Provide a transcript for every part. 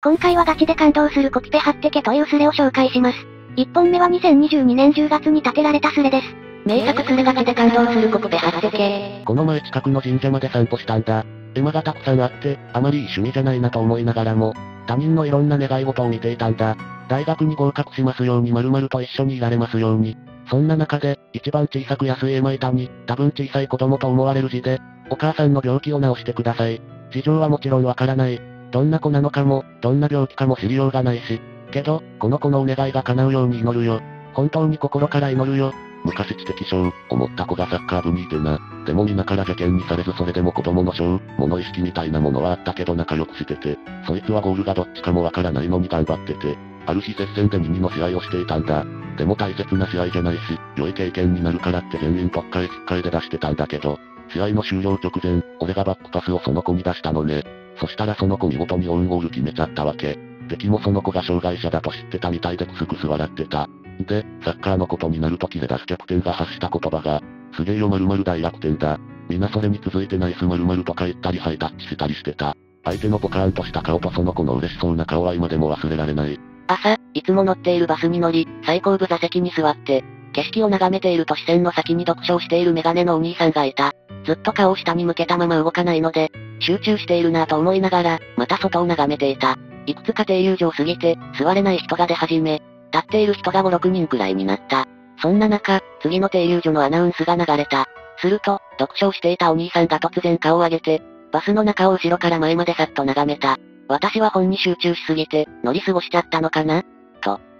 今回はガチで感動するコピペ貼ってけというスレを紹介します。1本目は2022年10月に建てられたスレです。名作スレガチで感動するコピペ貼ってけ。この前近くの神社まで散歩したんだ。絵馬がたくさんあって、あまりいい趣味じゃないなと思いながらも、他人のいろんな願い事を見ていたんだ。大学に合格しますように〇〇と一緒にいられますように。そんな中で、一番小さく安い絵馬板に、多分小さい子供と思われる字で、お母さんの病気を治してください。事情はもちろんわからない。どんな子なのかも、どんな病気かも知りようがないし。けど、この子のお願いが叶うように祈るよ。本当に心から祈るよ。昔知的症、思った子がサッカー部にいてな。でも皆から受験にされずそれでも子供の症、物意識みたいなものはあったけど仲良くしてて、そいつはゴールがどっちかもわからないのに頑張ってて、ある日接戦で2の試合をしていたんだ。でも大切な試合じゃないし、良い経験になるからって全員特会引っ換えで出してたんだけど、試合の終了直前、俺がバックパスをその子に出したのね。そしたらその子見事にオウンゴール決めちゃったわけ。敵もその子が障害者だと知ってたみたいでクスクス笑ってた。で、サッカーのことになるときで出すキャプテンが発した言葉が、すげえよ〇〇大逆転だ。みんなそれに続いてナイス〇〇とか言ったりハイタッチしたりしてた。相手のポカーンとした顔とその子の嬉しそうな顔は今でも忘れられない。朝、いつも乗っているバスに乗り、最後部座席に座って、景色を眺めていると視線の先に読書をしているメガネのお兄さんがいた。ずっと顔を下に向けたまま動かないので、集中しているなぁと思いながら、また外を眺めていた。いくつか停留所を過ぎて、座れない人が出始め、立っている人が5、6人くらいになった。そんな中、次の停留所のアナウンスが流れた。すると、読書をしていたお兄さんが突然顔を上げて、バスの中を後ろから前までさっと眺めた。私は本に集中しすぎて、乗り過ごしちゃったのかな、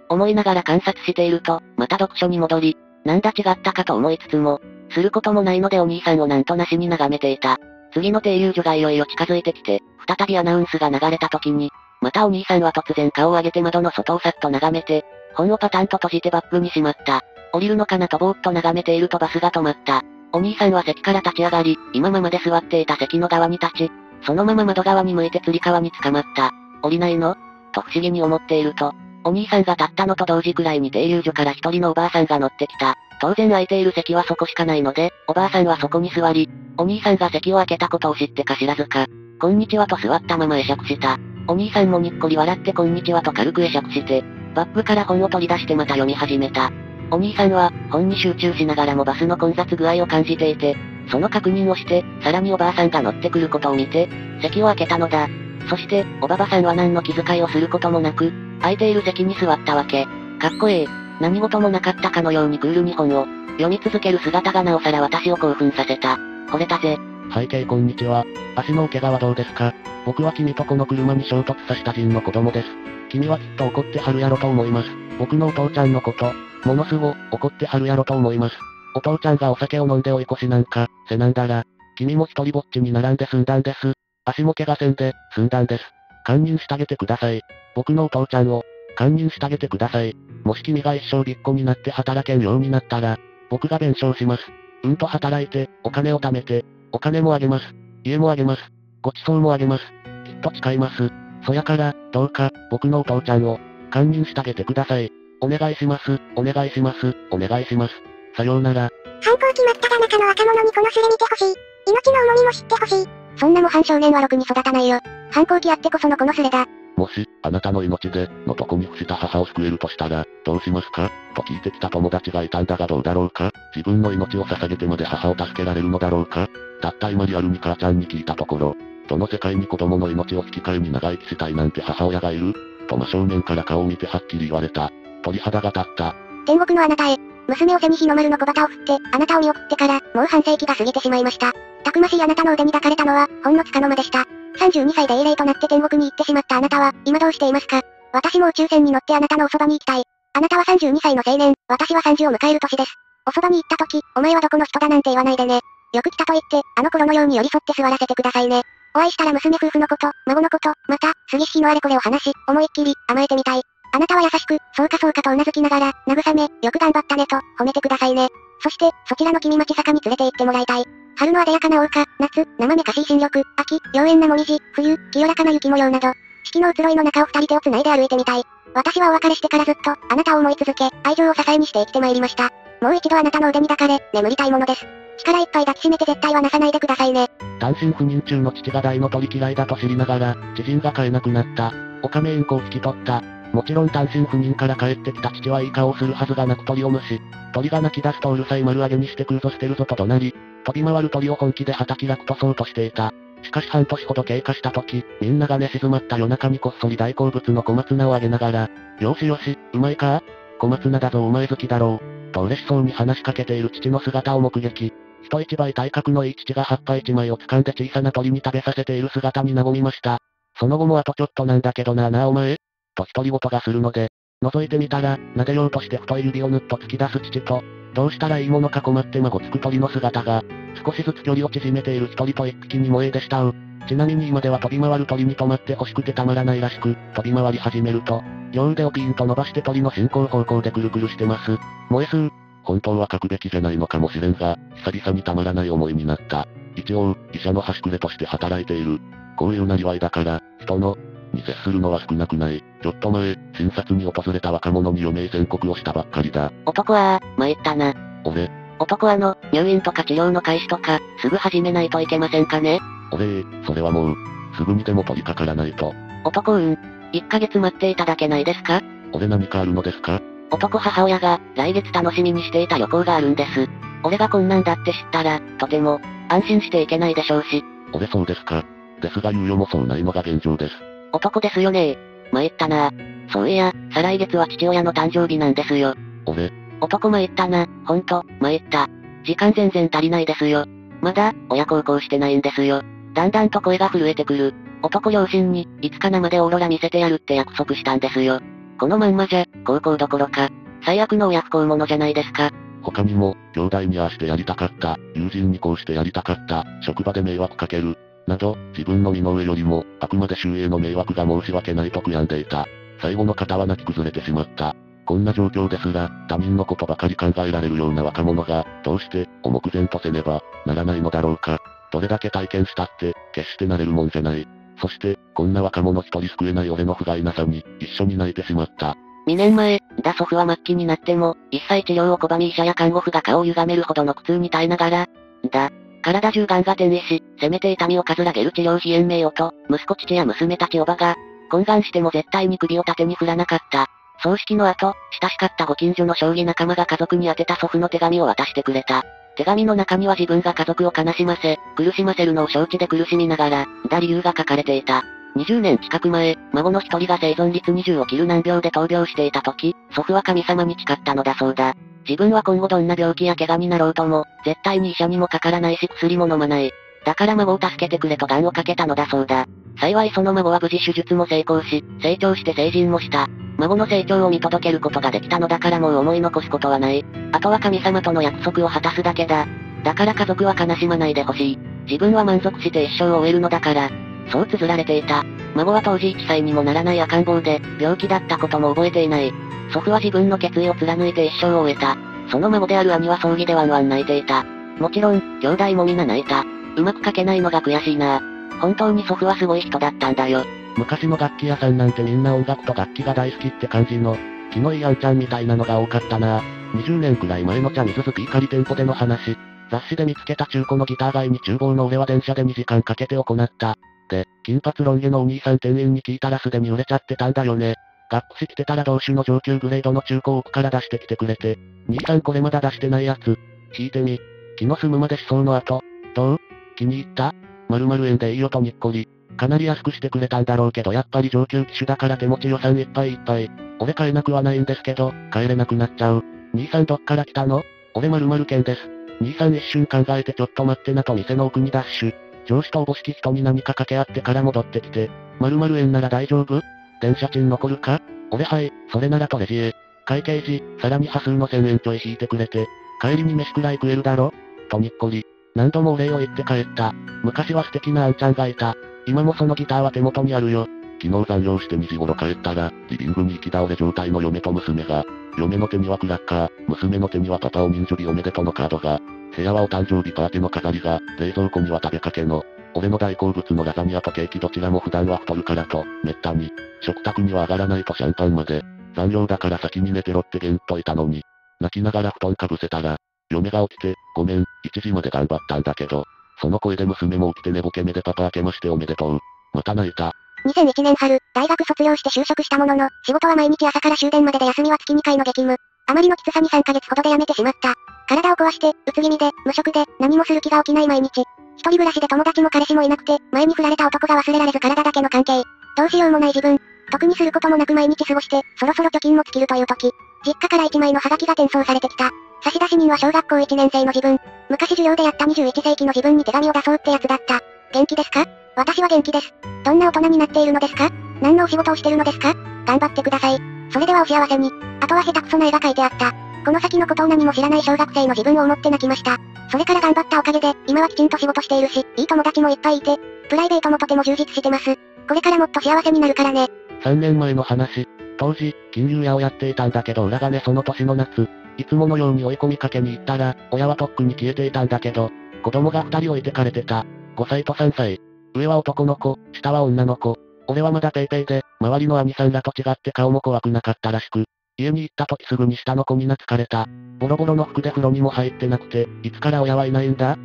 思いながら観察していると、また読書に戻り、なんだ違ったかと思いつつも、することもないのでお兄さんをなんとなしに眺めていた。次の停留所がいよいよ近づいてきて、再びアナウンスが流れた時に、またお兄さんは突然顔を上げて窓の外をさっと眺めて、本をパタンと閉じてバッグにしまった。降りるのかなとぼーっと眺めているとバスが止まった。お兄さんは席から立ち上がり、今ままで座っていた席の側に立ち、そのまま窓側に向いて吊り革に捕まった。降りないの？と不思議に思っていると、お兄さんが立ったのと同時くらいに停留所から一人のおばあさんが乗ってきた。当然空いている席はそこしかないので、おばあさんはそこに座り、お兄さんが席を開けたことを知ってか知らずか、こんにちはと座ったまま会釈した。お兄さんもにっこり笑ってこんにちはと軽く会釈して、バッグから本を取り出してまた読み始めた。お兄さんは、本に集中しながらもバスの混雑具合を感じていて、その確認をして、さらにおばあさんが乗ってくることを見て、席を開けたのだ。そして、おばばさんは何の気遣いをすることもなく、空いている席に座ったわけ。かっこいい。何事もなかったかのようにクールに本を読み続ける姿がなおさら私を興奮させた。惚れたぜ。背景こんにちは。足のお怪我はどうですか？僕は君とこの車に衝突させた人の子供です。君はきっと怒ってはるやろと思います。僕のお父ちゃんのこと、ものすご、怒ってはるやろと思います。お父ちゃんがお酒を飲んで追い越しなんか、せなんだら、君も一人ぼっちに並んで済んだんです。足も怪我せんで、済んだんです。堪忍してあげてください。僕のお父ちゃんを、堪忍してあげてください。もし君が一生びっこになって働けんようになったら、僕が弁償します。うんと働いて、お金を貯めて、お金もあげます。家もあげます。ごちそうもあげます。きっと誓います。そやから、どうか、僕のお父ちゃんを、堪忍してあげてください。お願いします、お願いします、お願いします。さようなら。反抗期真っただ中の若者にこのスレ見てほしい。命の重みも知ってほしい。そんな模範少年はろくに育たないよ。反抗期あってこそのこのスレだ。もし、あなたの命で、のとこに伏した母を救えるとしたら、どうしますか？と聞いてきた友達がいたんだがどうだろうか？自分の命を捧げてまで母を助けられるのだろうか？たった今リアルに母ちゃんに聞いたところ、どの世界に子供の命を引き換えに長生きしたいなんて母親がいる？と真正面から顔を見てはっきり言われた。鳥肌が立った。天国のあなたへ、娘を背に日の丸の小旗を振って、あなたを見送ってから、もう半世紀が過ぎてしまいました。たくましいあなたの腕に抱かれたのは、ほんのつかの間でした。32歳で英霊となって天国に行ってしまったあなたは、今どうしていますか？私も宇宙船に乗ってあなたのおそばに行きたい。あなたは32歳の青年、私は30を迎える年です。おそばに行った時、お前はどこの人だなんて言わないでね。よく来たと言って、あの頃のように寄り添って座らせてくださいね。お会いしたら娘夫婦のこと、孫のこと、また、杉引のあれこれを話し、思いっきり、甘えてみたい。あなたは優しく、そうかそうかと頷きながら、慰め、よく頑張ったねと、褒めてくださいね。そして、そちらの君町坂に連れて行ってもらいたい。春の艶やかな桜花、夏、生めかしい新緑、秋、妖艶な紅葉、冬、清らかな雪模様など、四季の移ろいの中を二人手を繋いで歩いてみたい。私はお別れしてからずっと、あなたを思い続け、愛情を支えにして生きてまいりました。もう一度あなたの腕に抱かれ、眠りたいものです。力いっぱい抱きしめて絶対はなさないでくださいね。単身赴任中の父が大の鳥嫌いだと知りながら、知人が飼えなくなった。オカメインコを引き取った。もちろん単身赴任から帰ってきた父はいい顔をするはずがなく鳥を無視。鳥が泣き出すとうるさい丸上げにして食うぞ捨てるぞと怒鳴り、飛び回る鳥を本気で畑き落とそうとしていた。しかし半年ほど経過した時、みんなが寝静まった夜中にこっそり大好物の小松菜をあげながら、よしよし、うまいか？小松菜だぞお前好きだろう。と嬉しそうに話しかけている父の姿を目撃。人一倍体格のいい父が葉っぱ一枚を掴んで小さな鳥に食べさせている姿に和みました。その後もあとちょっとなんだけどなあなあお前と独り言がするので、覗いてみたら、撫でようとして太い指をぬっと突き出す父と、どうしたらいいものか困って孫つく鳥の姿が、少しずつ距離を縮めている一人と一匹に萌えでしたう。ちなみに今では飛び回る鳥に止まって欲しくてたまらないらしく、飛び回り始めると、両腕をピーンと伸ばして鳥の進行方向でくるくるしてます。萌えす。本当は書くべきじゃないのかもしれんが、久々にたまらない思いになった。一応、医者の端くれとして働いている。こういうなりわいだから、人の、に接するのは少なくない。ちょっと前、診察に訪れた若者に余命宣告をしたばっかりだ。男は、参ったな。俺。男はの、入院とか治療の開始とか、すぐ始めないといけませんかね俺、それはもう、すぐにでも取り掛からないと。男うん。1ヶ月待っていただけないですか？俺何かあるのですか？男母親が、来月楽しみにしていた旅行があるんです。俺がこんなんだって知ったら、とても、安心していけないでしょうし。俺そうですか？ですが猶予もそうないのが現状です。男ですよね参ったなそういや、再来月は父親の誕生日なんですよ。俺男参ったな、ほんと、参った。時間全然足りないですよ。まだ、親孝行してないんですよ。だんだんと声が震えてくる。男両親に、いつか生でオーロラ見せてやるって約束したんですよ。このまんまじゃ、高校どころか、最悪の親不孝者じゃないですか。他にも、兄弟にああしてやりたかった、友人にこうしてやりたかった、職場で迷惑かける、など、自分の身の上よりも、あくまで周囲の迷惑が申し訳ないと悔やんでいた。最後の方は泣き崩れてしまった。こんな状況ですら、他人のことばかり考えられるような若者が、どうして、重く然とせねば、ならないのだろうか。どれだけ体験したって、決してなれるもんじゃない。そして、こんな若者一人救えない俺の不甲斐なさに、一緒に泣いてしまった。2年前、だ祖父は末期になっても、一切治療を拒み医者や看護婦が顔を歪めるほどの苦痛に耐えながら、だ、体中癌が転移し、せめて痛みをかずらげる治療費延命をと、息子父や娘たちおばが、懇願しても絶対に首を縦に振らなかった。葬式の後、親しかったご近所の将棋仲間が家族に宛てた祖父の手紙を渡してくれた。手紙の中には自分が家族を悲しませ、苦しませるのを承知で苦しみながら、だ理由が書かれていた。20年近く前、孫の一人が生存率20を切る難病で闘病していた時、祖父は神様に誓ったのだそうだ。自分は今後どんな病気や怪我になろうとも、絶対に医者にもかからないし薬も飲まない。だから孫を助けてくれと願をかけたのだそうだ。幸いその孫は無事手術も成功し、成長して成人もした。孫の成長を見届けることができたのだからもう思い残すことはない。あとは神様との約束を果たすだけだ。だから家族は悲しまないでほしい。自分は満足して一生を終えるのだから。そう綴られていた。孫は当時1歳にもならない赤ん坊で、病気だったことも覚えていない。祖父は自分の決意を貫いて一生を終えた。その孫である兄は葬儀でワンワン泣いていた。もちろん、兄弟も皆泣いた。うまく書けないのが悔しいな。本当に祖父はすごい人だったんだよ。昔の楽器屋さんなんてみんな音楽と楽器が大好きって感じの、気のいいあんちゃんみたいなのが多かったな。20年くらい前のチャミズズピーカリ店舗での話。雑誌で見つけた中古のギター街に厨房の俺は電車で2時間かけて行った。で、金髪ロン毛のお兄さん店員に聞いたらすでに売れちゃってたんだよね。学士来てたら同種の上級グレードの中古を奥から出してきてくれて、兄さんこれまだ出してないやつ。聞いてみ。気の済むまで思想の後。どう？気に入った？〇〇円でいいよとにっこり。かなり安くしてくれたんだろうけどやっぱり上級機種だから手持ち予算いっぱいいっぱい。俺買えなくはないんですけど、帰れなくなっちゃう。兄さんどっから来たの？俺〇〇券です。兄さん一瞬考えてちょっと待ってなと店の奥にダッシュ。上司とおぼしき人に何か掛け合ってから戻ってきて、〇〇円なら大丈夫？電車賃残るか？俺はい、それならとレジへ。会計時、さらに端数の1000円ちょい引いてくれて、帰りに飯くらい食えるだろ？とにっこり。何度もお礼を言って帰った。昔は素敵なあんちゃんがいた。今もそのギターは手元にあるよ。昨日残業して2時頃帰ったら、リビングに行き倒れ状態の嫁と娘が、嫁の手にはクラッカー、娘の手にはパパお人数日おめでとうのカードが、部屋はお誕生日パーティの飾りが、冷蔵庫には食べかけの、俺の大好物のラザニアとケーキどちらも普段は太るからと、めったに、食卓には上がらないとシャンパンまで、残業だから先に寝てろってゲンといたのに、泣きながら布団かぶせたら、嫁が起きて、ごめん、1時まで頑張ったんだけど、その声で娘も起きて寝ぼけ目でパパ明けましておめでとう。また泣いた。2001年春、大学卒業して就職したものの、仕事は毎日朝から終電までで休みは月2回の激務。あまりのきつさに3ヶ月ほどで辞めてしまった。体を壊して、うつ気味で、無職で、何もする気が起きない毎日。一人暮らしで友達も彼氏もいなくて、前に振られた男が忘れられず体だけの関係。どうしようもない自分。特にすることもなく毎日過ごして、そろそろ貯金も尽きるという時。実家から1枚のハガキが転送されてきた。差出人は小学校1年生の自分。昔授業でやった21世紀の自分に手紙を出そうってやつだった。元気ですか？私は元気です。どんな大人になっているのですか？何のお仕事をしてるのですか？頑張ってください。それではお幸せに。あとは下手くそな絵が描いてあった。この先のことを何も知らない小学生の自分を思って泣きました。それから頑張ったおかげで、今はきちんと仕事しているし、いい友達もいっぱいいて、プライベートもとても充実してます。これからもっと幸せになるからね。3年前の話。当時、金融屋をやっていたんだけど裏金その年の夏。いつものように追い込みかけに行ったら、親はとっくに消えていたんだけど、子供が2人置いてかれてた。5歳と3歳。上は男の子、下は女の子。俺はまだペイペイで、周りの兄さんらと違って顔も怖くなかったらしく、家に行った時すぐに下の子に懐かれた。ボロボロの服で風呂にも入ってなくて、いつから親はいないんだ？っ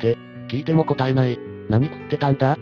て、聞いても答えない。何食ってたんだ？っ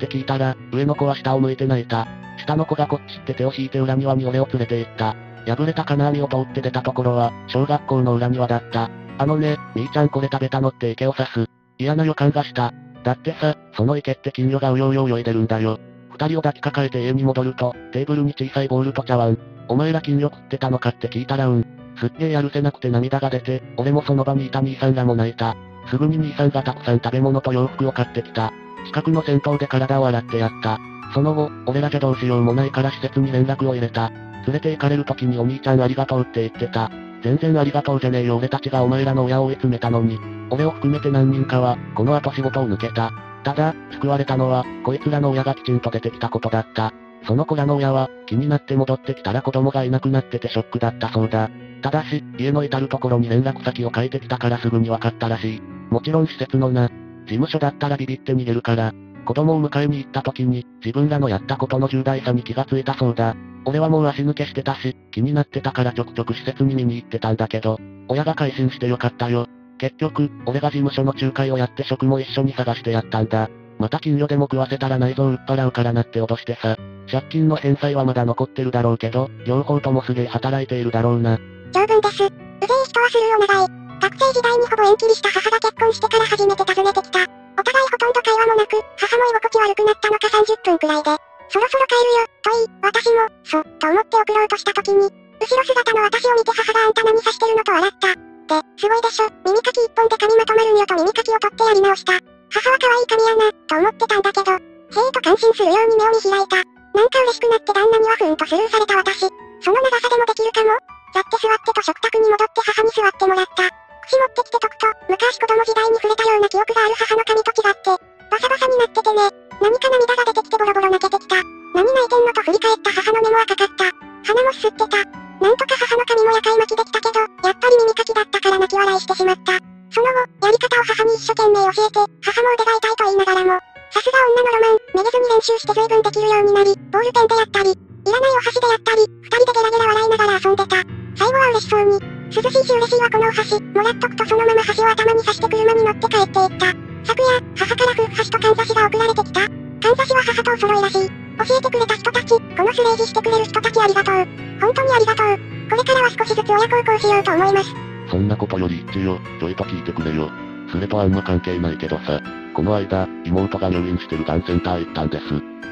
て聞いたら、上の子は下を向いて泣いた。下の子がこっちって手を引いて裏庭に俺を連れて行った。破れた金網を通って出たところは、小学校の裏庭だった。あのね、兄ちゃんこれ食べたのって池を刺す。嫌な予感がした。だってさ、その池って金魚がうようよ泳いでるんだよ。二人を抱きかかえて家に戻ると、テーブルに小さいボールと茶碗。お前ら金魚食ってたのかって聞いたらうん。すっげえやるせなくて涙が出て、俺もその場にいた兄さんらも泣いた。すぐに兄さんがたくさん食べ物と洋服を買ってきた。近くの銭湯で体を洗ってやった。その後、俺らじゃどうしようもないから施設に連絡を入れた。連れて行かれる時にお兄ちゃんありがとうって言ってた。全然ありがとうじゃねえよ俺たちがお前らの親を追い詰めたのに。俺を含めて何人かは、この後仕事を抜けた。ただ、救われたのは、こいつらの親がきちんと出てきたことだった。その子らの親は、気になって戻ってきたら子供がいなくなっててショックだったそうだ。ただし、家の至るところに連絡先を書いてきたからすぐに分かったらしい。もちろん施設のな。事務所だったらビビって逃げるから、子供を迎えに行った時に、自分らのやったことの重大さに気がついたそうだ。俺はもう足抜けしてたし、気になってたからちょくちょく施設に見に行ってたんだけど、親が改心してよかったよ。結局、俺が事務所の仲介をやって職も一緒に探してやったんだ。また金魚でも食わせたら内臓売っ払うからなって脅してさ。借金の返済はまだ残ってるだろうけど、両方ともすげえ働いているだろうな。長文です。うぜえ人はスルーを願い。学生時代にほぼ縁切りした母が結婚してから初めて訪ねてきた。お互いほとんど会話もなく、母も居心地悪くなったのか30分くらいで、そろそろ帰るよ、と言い、私も、そ、と思って送ろうとした時に、後ろ姿の私を見て母があんた何さしてるのと笑った。で、すごいでしょ、耳かき一本で髪まとまるんよと耳かきを取ってやり直した。母は可愛い髪やな、と思ってたんだけど、へえと感心するように目を見開いた。なんか嬉しくなって旦那にはふんとスルーされた私。その長さでもできるかも？座って座ってと食卓に戻って母に座ってもらった。串持ってきて解くと、昔子供時代に触れたような記憶がある母の髪と違って、バサバサになっててね。何か涙が出てきてボロボロ泣けてきた。何泣いてんのと振り返った母の目も赤かった。鼻もすすってた。なんとか母の髪も夜会巻きできたけど、やっぱり耳かきだったから泣き笑いしてしまった。その後、やり方を母に一生懸命教えて、母も腕が痛いと言いながらも、さすが女のロマン、めげずに練習して随分できるようになり、ボールペンでやったり、いらないお箸でやったり、二人でゲラゲラ笑いながら遊んでた。最後は嬉しそうに、涼しいし嬉しいわこのお箸、もらっとくとそのまま箸を頭に刺して車に乗って帰っていった。昨夜、母から夫婦箸とかんざしが送られてきた。かんざしは母とお揃いらしい。教えてくれた人たち、このスレージしてくれる人たちありがとう。本当にありがとう。これからは少しずつ親孝行しようと思います。そんなことより一よ、ちょいと聞いてくれよ。それとあんま関係ないけどさ、この間、妹が入院してるがんセンター行ったんです。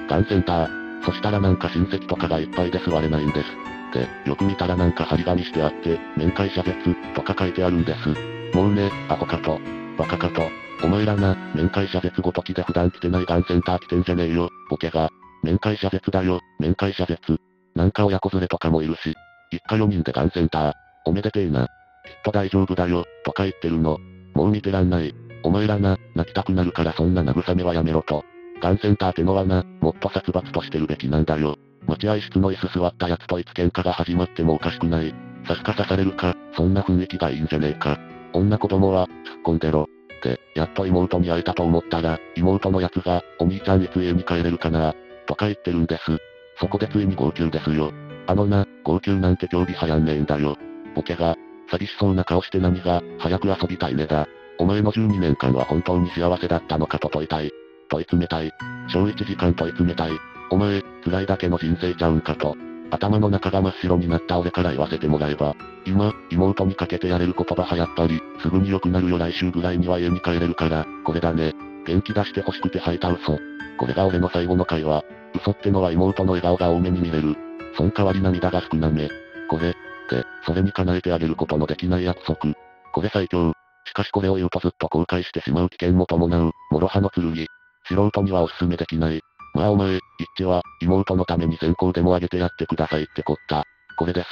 がんセンター。そしたらなんか親戚とかがいっぱいで座れないんです。で、よく見たらなんか張り紙してあって、面会謝絶とか書いてあるんです。もうね、アホかと、バカかと、お前らな、面会謝絶ごときで普段来てないがんセンター来てんじゃねえよ、ボケが。面会謝絶だよ、面会謝絶。なんか親子連れとかもいるし、一家4人でがんセンター、おめでてえな。きっと大丈夫だよ、とか言ってるの。もう見てらんない。お前らな、泣きたくなるからそんな慰めはやめろと。がんセンターってのはな、もっと殺伐としてるべきなんだよ。待合室の椅子座ったやつといつ喧嘩が始まってもおかしくない。刺すか刺されるか、そんな雰囲気がいいんじゃねえか。女子供は、突っ込んでろ。で、やっと妹に会えたと思ったら、妹のやつが、お兄ちゃんいつ家に帰れるかな、とか言ってるんです。そこでついに号泣ですよ。あのな、号泣なんて競技流行んねえんだよ。ボケが、寂しそうな顔して何が、早く遊びたいねだ。お前の12年間は本当に幸せだったのかと問いたい。問い詰めたい。小1時間問い詰めたい。お前、辛いだけの人生ちゃうんかと。頭の中が真っ白になった俺から言わせてもらえば、今、妹にかけてやれる言葉はやっぱり、すぐに良くなるよ来週ぐらいには家に帰れるから、これだね。元気出して欲しくて吐いた嘘。これが俺の最後の会話。嘘ってのは妹の笑顔が多めに見れる。そん代わり涙が少なめ。これ、って、それに叶えてあげることのできない約束。これ最強。しかしこれを言うとずっと後悔してしまう危険も伴う、諸刃の剣。素人にはおすすめできない。まあお前、一致は、妹のために先行でもあげてやってくださいってこった。これです。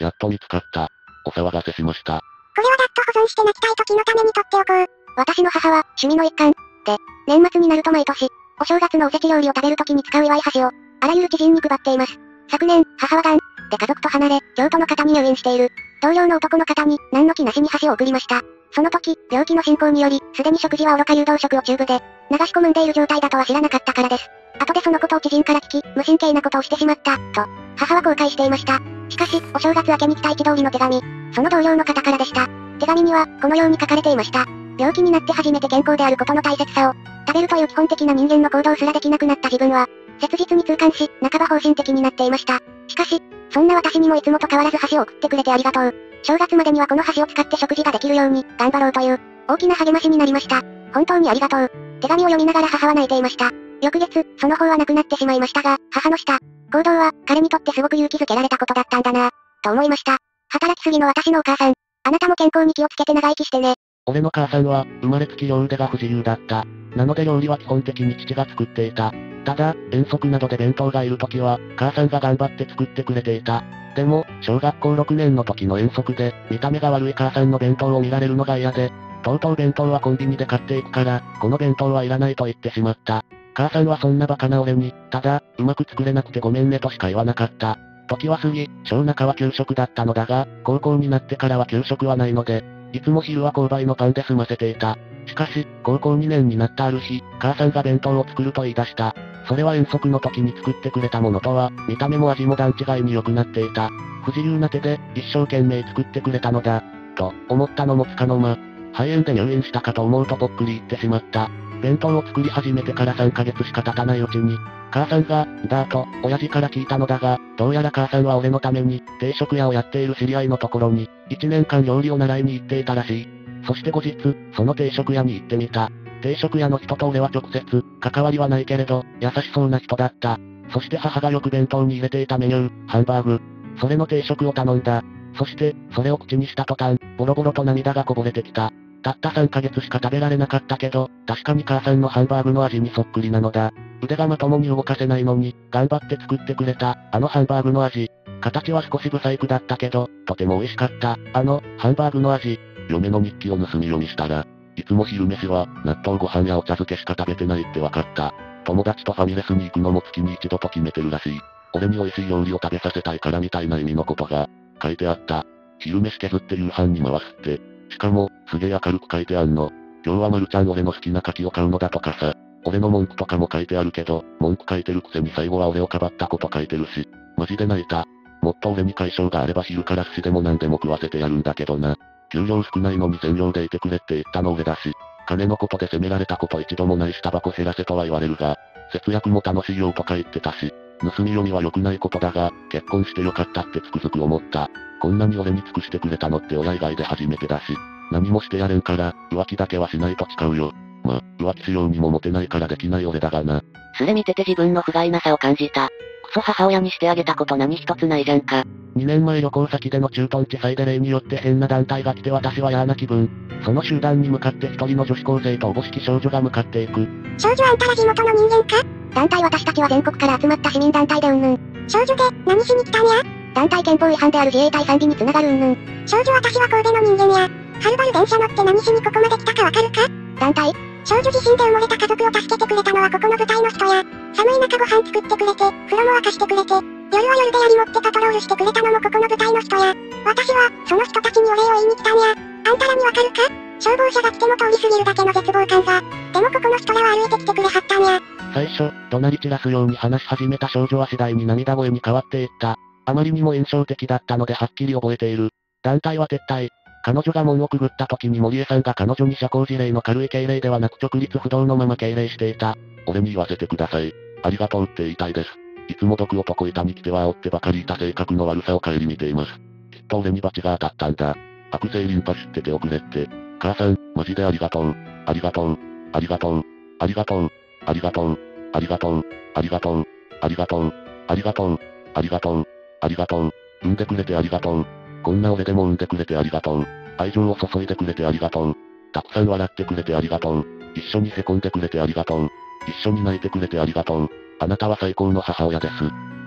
やっと見つかった。お騒がせしました。これはだっと保存して泣きたい時のために取っておこう。私の母は、趣味の一環。で、年末になると毎年、お正月のおせち料理を食べる時に使う祝い箸を、あらゆる知人に配っています。昨年、母はがん、で家族と離れ、京都の方に入院している。同僚の男の方に、何の気なしに箸を送りました。その時、病気の進行により、すでに食事は愚か誘導食をチューブで、流し込んでいる状態だとは知らなかったからです。後でそのことを知人から聞き、無神経なことをしてしまった、と、母は後悔していました。しかし、お正月明けに期待値通りの手紙、その同僚の方からでした。手紙には、このように書かれていました。病気になって初めて健康であることの大切さを、食べるという基本的な人間の行動すらできなくなった自分は、切実に痛感し、半ば方針的になっていました。しかし、そんな私にもいつもと変わらず箸を送ってくれてありがとう。正月までにはこの箸を使って食事ができるように、頑張ろうという、大きな励ましになりました。本当にありがとう。手紙を読みながら母は泣いていました。翌月、その方は亡くなってしまいましたが、母のした行動は、彼にとってすごく勇気づけられたことだったんだなと思いました。働きすぎの私のお母さん。あなたも健康に気をつけて長生きしてね。俺の母さんは、生まれつき両腕が不自由だった。なので料理は基本的に父が作っていた。ただ、遠足などで弁当がいる時は、母さんが頑張って作ってくれていた。でも、小学校6年の時の遠足で、見た目が悪い母さんの弁当を見られるのが嫌で、とうとう弁当はコンビニで買っていくから、この弁当はいらないと言ってしまった。母さんはそんなバカな俺に、ただ、うまく作れなくてごめんねとしか言わなかった。時は過ぎ、小中は給食だったのだが、高校になってからは給食はないので、いつも昼は購買のパンで済ませていた。しかし、高校2年になったある日、母さんが弁当を作ると言い出した。それは遠足の時に作ってくれたものとは、見た目も味も段違いに良くなっていた。不自由な手で、一生懸命作ってくれたのだ。と、思ったのもつかの間。肺炎で入院したかと思うとぽっくり言ってしまった。弁当を作り始めてから3ヶ月しか経たないうちに、母さんが、だーと、親父から聞いたのだが、どうやら母さんは俺のために、定食屋をやっている知り合いのところに、1年間料理を習いに行っていたらしい。そして後日、その定食屋に行ってみた。定食屋の人と俺は直接、関わりはないけれど、優しそうな人だった。そして母がよく弁当に入れていたメニュー、ハンバーグ。それの定食を頼んだ。そして、それを口にした途端、ボロボロと涙がこぼれてきた。たった3ヶ月しか食べられなかったけど、確かに母さんのハンバーグの味にそっくりなのだ。腕がまともに動かせないのに、頑張って作ってくれた、あのハンバーグの味。形は少し不細工だったけど、とても美味しかった、あの、ハンバーグの味。嫁の日記を盗み読みしたら、いつも昼飯は、納豆ご飯やお茶漬けしか食べてないって分かった。友達とファミレスに行くのも月に一度と決めてるらしい。俺に美味しい料理を食べさせたいからみたいな意味のことが、書いてあった。昼飯削って夕飯に回すって。しかも、すげえ明るく書いてあんの。今日はまるちゃん俺の好きな柿を買うのだとかさ。俺の文句とかも書いてあるけど、文句書いてるくせに最後は俺をかばったこと書いてるし。マジで泣いた。もっと俺に解消があれば昼から寿司でも何でも食わせてやるんだけどな。給料少ないのに専業でいてくれって言ったの俺だし。金のことで責められたこと一度もないしタバコ減らせとは言われるが、節約も楽しいよとか言ってたし、盗み読みは良くないことだが、結婚してよかったってつくづく思った。こんなに俺に尽くしてくれたのって親以外で初めてだし、何もしてやれんから、浮気だけはしないと誓うよ。ま、浮気しようにもモテないからできない俺だがな。それ見てて自分の不甲斐なさを感じた。クソ母親にしてあげたこと何一つないじゃんか。2年前旅行先での駐屯地祭で例によって変な団体が来て私は嫌な気分。その集団に向かって一人の女子高生とおぼしき少女が向かっていく。少女あんたら地元の人間か？団体私たちは全国から集まった市民団体でうんぬん。少女で、何しに来たんや？団体憲法違反である自衛隊賛美に繋がるうんぬん。少女私は神戸の人間や。はるばる電車乗って何しにここまで来たかわかるか？団体？少女自身で埋もれた家族を助けてくれたのはここの部隊の人や。寒い中ご飯作ってくれて、風呂も沸かしてくれて、夜は夜で槍持ってパトロールしてくれたのもここの部隊の人や。私は、その人たちにお礼を言いに来たんや。あんたらにわかるか？消防車が来ても通り過ぎるだけの絶望感が。でもここの人らは歩いてきてくれはったんや。最初、怒鳴り散らすように話し始めた少女は次第に涙声に変わっていった。あまりにも印象的だったのではっきり覚えている。団体は撤退。彼女が門をくぐった時に森江さんが彼女に社交辞令の軽い敬礼ではなく直立不動のまま敬礼していた。俺に言わせてください。ありがとうって言いたいです。いつも毒男板に来ては煽ってばかりいた性格の悪さを顧みています。きっと俺に罰が当たったんだ。悪性リンパ知ってておくれって。母さん、マジでありがとう。ありがとう。ありがとう。ありがとう。ありがとう。ありがとう。ありがとう。ありがとう。ありがとう。ありがとう。ありがとう。産んでくれてありがとう。こんな俺でも産んでくれてありがとう。愛情を注いでくれてありがとう。たくさん笑ってくれてありがとう。一緒に凹んでくれてありがとう。一緒に泣いてくれてありがとう。あなたは最高の母親です。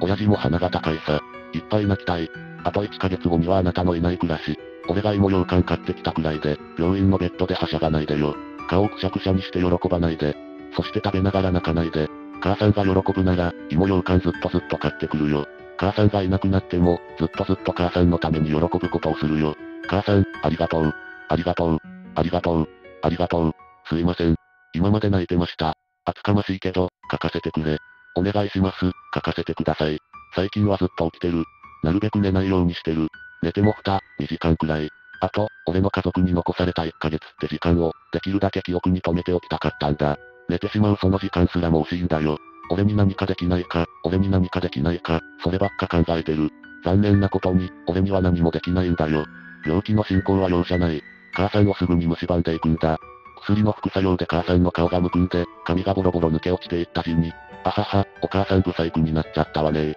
親父も鼻が高いさ。いっぱい泣きたい。あと1ヶ月後にはあなたのいない暮らし。俺が芋羊羹買ってきたくらいで、病院のベッドではしゃがないでよ。顔をくしゃくしゃにして喜ばないで。そして食べながら泣かないで。母さんが喜ぶなら、芋羊羹ずっとずっと買ってくるよ。母さんがいなくなっても、ずっとずっと母さんのために喜ぶことをするよ。母さん、ありがとう。ありがとう。ありがとう。ありがとう。すいません。今まで泣いてました。厚かましいけど、書かせてくれ。お願いします。書かせてください。最近はずっと起きてる。なるべく寝ないようにしてる。寝ても2、2時間くらい。あと、俺の家族に残された1ヶ月って時間を、できるだけ記憶に留めておきたかったんだ。寝てしまうその時間すらも惜しいんだよ。俺に何かできないか、俺に何かできないか、そればっか考えてる。残念なことに、俺には何もできないんだよ。病気の進行は容赦ない。母さんをすぐに蝕んでいくんだ。薬の副作用で母さんの顔がむくんで、髪がボロボロ抜け落ちていった時に、あはは、お母さん不細工になっちゃったわね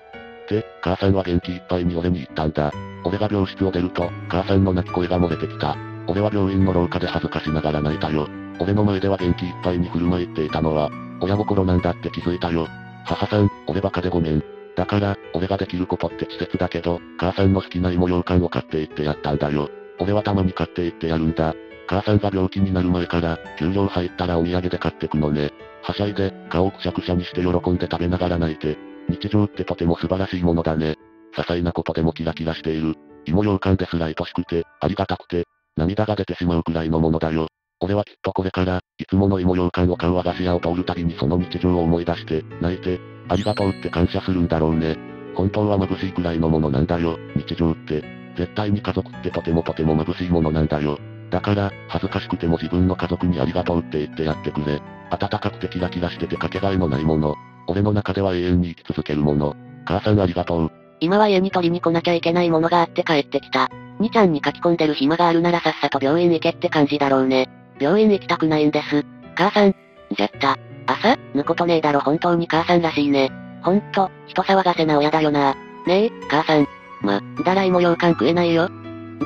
で、母さんは元気いっぱいに俺に言ったんだ。俺が病室を出ると、母さんの泣き声が漏れてきた。俺は病院の廊下で恥ずかしながら泣いたよ。俺の前では元気いっぱいに振る舞いっていたのは、親心なんだって気づいたよ。母さん、俺バカでごめん。だから、俺ができることって稚拙だけど、母さんの好きな芋羊羹を買っていってやったんだよ。俺はたまに買っていってやるんだ。母さんが病気になる前から、給料入ったらお土産で買ってくのね。はしゃいで、顔をくしゃくしゃにして喜んで食べながら泣いて。日常ってとても素晴らしいものだね。些細なことでもキラキラしている。芋羊羹ですら愛しくて、ありがたくて、涙が出てしまうくらいのものだよ。俺はきっとこれから、いつもの芋羊羹を買う和菓子屋を通るたびにその日常を思い出して、泣いて、ありがとうって感謝するんだろうね。本当は眩しいくらいのものなんだよ、日常って。絶対に家族ってとてもとても眩しいものなんだよ。だから、恥ずかしくても自分の家族にありがとうって言ってやってくれ。温かくてキラキラしててかけがえのないもの。俺の中では永遠に生き続けるもの。母さんありがとう。今は家に取りに来なきゃいけないものがあって帰ってきた。にちゃんに書き込んでる暇があるならさっさと病院行けって感じだろうね。病院行きたくないんです。母さん。じゃった。朝？ぬことねえだろ本当に母さんらしいね。ほんと、人騒がせな親だよな。ねえ、母さん。ま、だら芋羊羹食えないよ。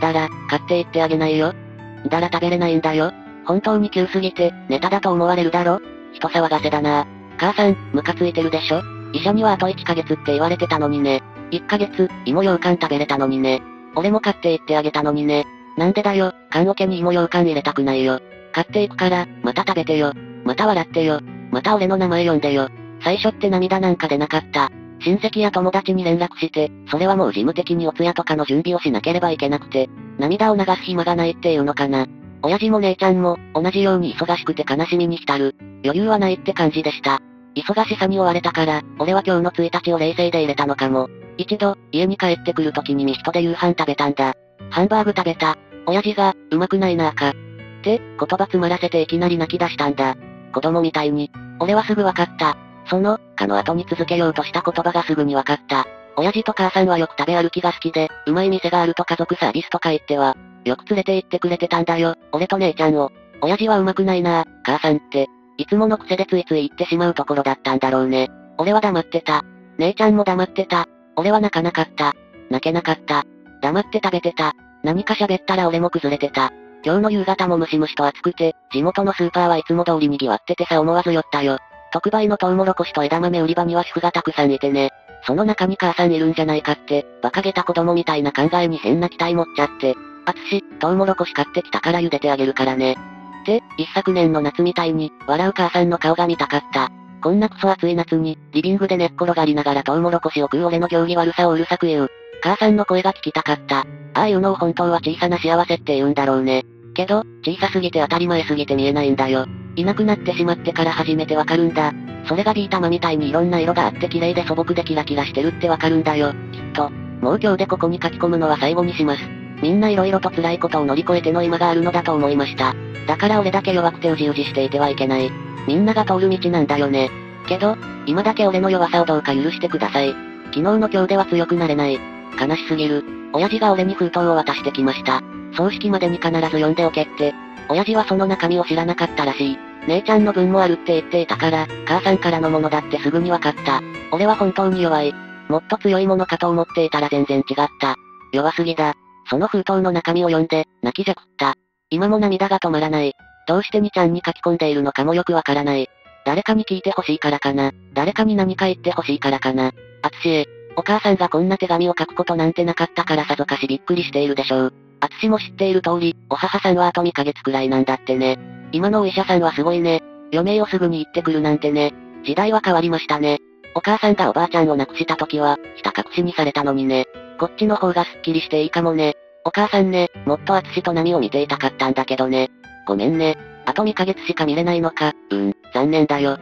だら、買って行ってあげないよ。だら食べれないんだよ。本当に急すぎて、ネタだと思われるだろ人騒がせだな。母さん、ムカついてるでしょ医者にはあと1ヶ月って言われてたのにね。1ヶ月、芋羊羹食べれたのにね。俺も買って行ってあげたのにね。なんでだよ、缶桶に芋羊羹入れたくないよ。買っていくから、また食べてよ。また笑ってよ。また俺の名前呼んでよ。最初って涙なんか出なかった。親戚や友達に連絡して、それはもう事務的にお通夜とかの準備をしなければいけなくて、涙を流す暇がないっていうのかな。親父も姉ちゃんも、同じように忙しくて悲しみに浸る。余裕はないって感じでした。忙しさに追われたから、俺は今日の1日を冷静で入れたのかも。一度、家に帰ってくる時にミストで夕飯食べたんだ。ハンバーグ食べた。親父が、うまくないなあか。って、言葉詰まらせていきなり泣き出したんだ。子供みたいに。俺はすぐわかった。その、かの後に続けようとした言葉がすぐにわかった。親父と母さんはよく食べ歩きが好きで、うまい店があると家族サービスとか言っては、よく連れて行ってくれてたんだよ、俺と姉ちゃんを。親父はうまくないな母さんって。いつもの癖でついつい言ってしまうところだったんだろうね。俺は黙ってた。姉ちゃんも黙ってた。俺は泣かなかった。泣けなかった。黙って食べてた。何か喋ったら俺も崩れてた。今日の夕方もムシムシと暑くて、地元のスーパーはいつも通り賑わっててさ思わず寄ったよ。特売のトウモロコシと枝豆売り場には主婦がたくさんいてね。その中に母さんいるんじゃないかって、馬鹿げた子供みたいな考えに変な期待持っちゃって。あつし、トウモロコシ買ってきたから茹でてあげるからね。で、一昨年の夏みたいに、笑う母さんの顔が見たかった。こんなクソ暑い夏に、リビングで寝っ転がりながらトウモロコシを食う俺の行儀悪さをうるさく言う。母さんの声が聞きたかった。ああいうのを本当は小さな幸せって言うんだろうね。けど、小さすぎて当たり前すぎて見えないんだよ。いなくなってしまってから初めてわかるんだ。それがビー玉みたいにいろんな色があって綺麗で素朴でキラキラしてるってわかるんだよ。きっと。もう今日でここに書き込むのは最後にします。みんな色々と辛いことを乗り越えての今があるのだと思いました。だから俺だけ弱くてうじうじしていてはいけない。みんなが通る道なんだよね。けど、今だけ俺の弱さをどうか許してください。昨日の今日では強くなれない。悲しすぎる。親父が俺に封筒を渡してきました。葬式までに必ず読んでおけって。親父はその中身を知らなかったらしい。姉ちゃんの分もあるって言っていたから、母さんからのものだってすぐにわかった。俺は本当に弱い。もっと強いものかと思っていたら全然違った。弱すぎだ。その封筒の中身を読んで、泣きじゃくった。今も涙が止まらない。どうしてにちゃんに書き込んでいるのかもよくわからない。誰かに聞いてほしいからかな。誰かに何か言ってほしいからかな。あつしへ。お母さんがこんな手紙を書くことなんてなかったからさぞかしびっくりしているでしょう。あつしも知っている通り、お母さんはあと2ヶ月くらいなんだってね。今のお医者さんはすごいね。余命をすぐに言ってくるなんてね。時代は変わりましたね。お母さんがおばあちゃんを亡くした時は、ひた隠しにされたのにね。こっちの方がスッキリしていいかもね。お母さんね、もっとしと波を見ていたかったんだけどね。ごめんね。あと2ヶ月しか見れないのか。うん、残念だよ。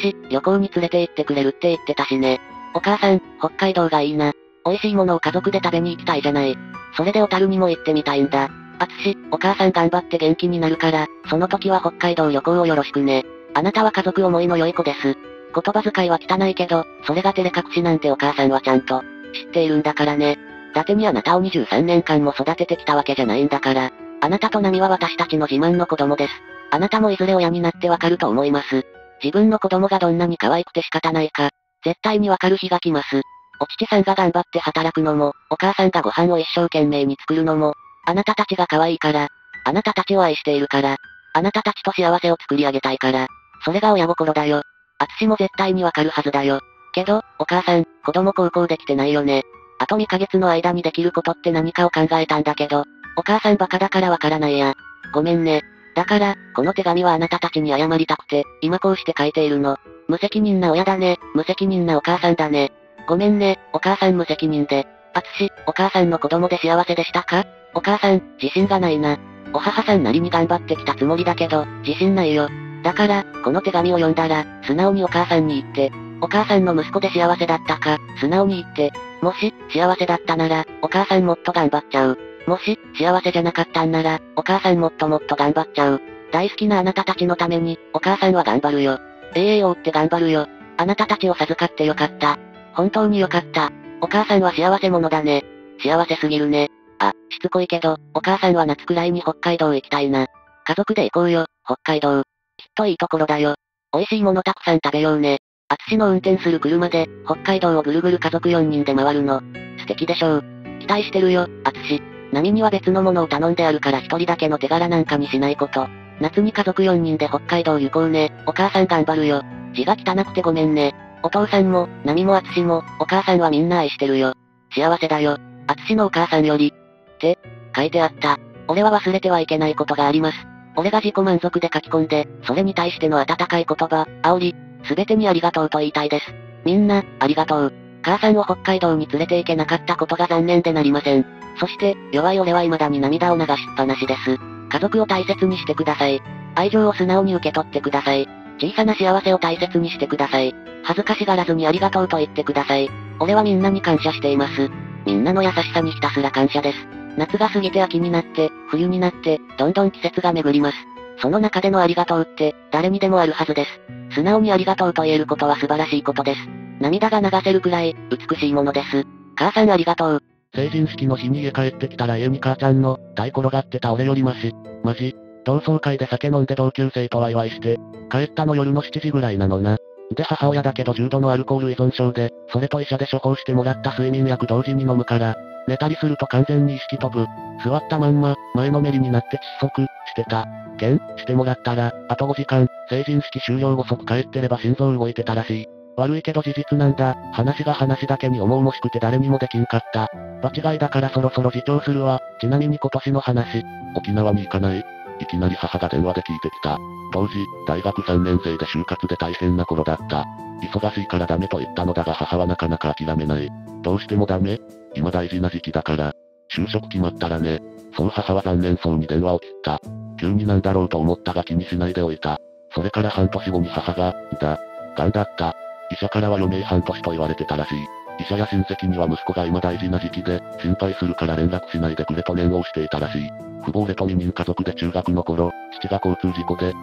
し、旅行に連れて行ってくれるって言ってたしね。お母さん、北海道がいいな。美味しいものを家族で食べに行きたいじゃない。それで小樽にも行ってみたいんだ。あつし、お母さん頑張って元気になるから、その時は北海道旅行をよろしくね。あなたは家族思いの良い子です。言葉遣いは汚いけど、それが照れ隠しなんてお母さんはちゃんと、知っているんだからね。伊達にあなたを23年間も育ててきたわけじゃないんだから。あなたと波は私たちの自慢の子供です。あなたもいずれ親になってわかると思います。自分の子供がどんなに可愛くて仕方ないか、絶対にわかる日が来ます。お父さんが頑張って働くのも、お母さんがご飯を一生懸命に作るのも、あなたたちが可愛いから、あなたたちを愛しているから、あなたたちと幸せを作り上げたいから、それが親心だよ。あつしも絶対にわかるはずだよ。けど、お母さん、子供高校できてないよね。あと2ヶ月の間にできることって何かを考えたんだけど、お母さんバカだからわからないや。ごめんね。だから、この手紙はあなたたちに謝りたくて、今こうして書いているの。無責任な親だね、無責任なお母さんだね。ごめんね、お母さん無責任で。あつし、お母さんの子供で幸せでしたか？お母さん、自信がないな。お母さんなりに頑張ってきたつもりだけど、自信ないよ。だから、この手紙を読んだら、素直にお母さんに言って、お母さんの息子で幸せだったか、素直に言って、もし、幸せだったなら、お母さんもっと頑張っちゃう。もし、幸せじゃなかったんなら、お母さんもっともっと頑張っちゃう。大好きなあなたたちのために、お母さんは頑張るよ。永遠を追って頑張るよ。あなたたちを授かってよかった。本当によかった。お母さんは幸せ者だね。幸せすぎるね。あ、しつこいけど、お母さんは夏くらいに北海道行きたいな。家族で行こうよ、北海道。きっといいところだよ。美味しいものたくさん食べようね。あつしの運転する車で、北海道をぐるぐる家族4人で回るの。素敵でしょう。期待してるよ、あつし。波には別のものを頼んであるから一人だけの手柄なんかにしないこと。夏に家族4人で北海道行こうね。お母さん頑張るよ。字が汚くてごめんね。お父さんも、波もあつしも、お母さんはみんな愛してるよ。幸せだよ。あつしのお母さんより。って、書いてあった。俺は忘れてはいけないことがあります。俺が自己満足で書き込んで、それに対しての温かい言葉、煽り、すべてにありがとうと言いたいです。みんな、ありがとう。母さんを北海道に連れて行けなかったことが残念でなりません。そして、弱い俺は未だに涙を流しっぱなしです。家族を大切にしてください。愛情を素直に受け取ってください。小さな幸せを大切にしてください。恥ずかしがらずにありがとうと言ってください。俺はみんなに感謝しています。みんなの優しさにひたすら感謝です。夏が過ぎて秋になって、冬になって、どんどん季節が巡ります。その中でのありがとうって、誰にでもあるはずです。素直にありがとうと言えることは素晴らしいことです。涙が流せるくらい、美しいものです。母さんありがとう。成人式の日に家帰ってきたら家に母ちゃんの、大転がってた俺よりマシ。マジ。同窓会で酒飲んで同級生とワイワイして、帰ったの夜の7時ぐらいなのな。で母親だけど重度のアルコール依存症で、それと医者で処方してもらった睡眠薬同時に飲むから、寝たりすると完全に意識飛ぶ。座ったまんま、前のめりになって窒息してた。検してもらったら、あと5時間、成人式終了後即帰ってれば心臓動いてたらしい。悪いけど事実なんだ。話が話だけに重々しくて誰にもできんかった。場違いだからそろそろ自重するわ。ちなみに今年の話。沖縄に行かないいきなり母が電話で聞いてきた。当時、大学3年生で就活で大変な頃だった。忙しいからダメと言ったのだが母はなかなか諦めない。どうしてもダメ今大事な時期だから。就職決まったらね。そう母は残念そうに電話を切った。急になんだろうと思ったが気にしないでおいた。それから半年後に母が、だ、癌だった？医者からは余命半年と言われてたらしい。医者や親戚には息子が今大事な時期で、心配するから連絡しないでくれと念を押していたらしい。父母俺と二人家族で中学の頃、父が交通事故で、に、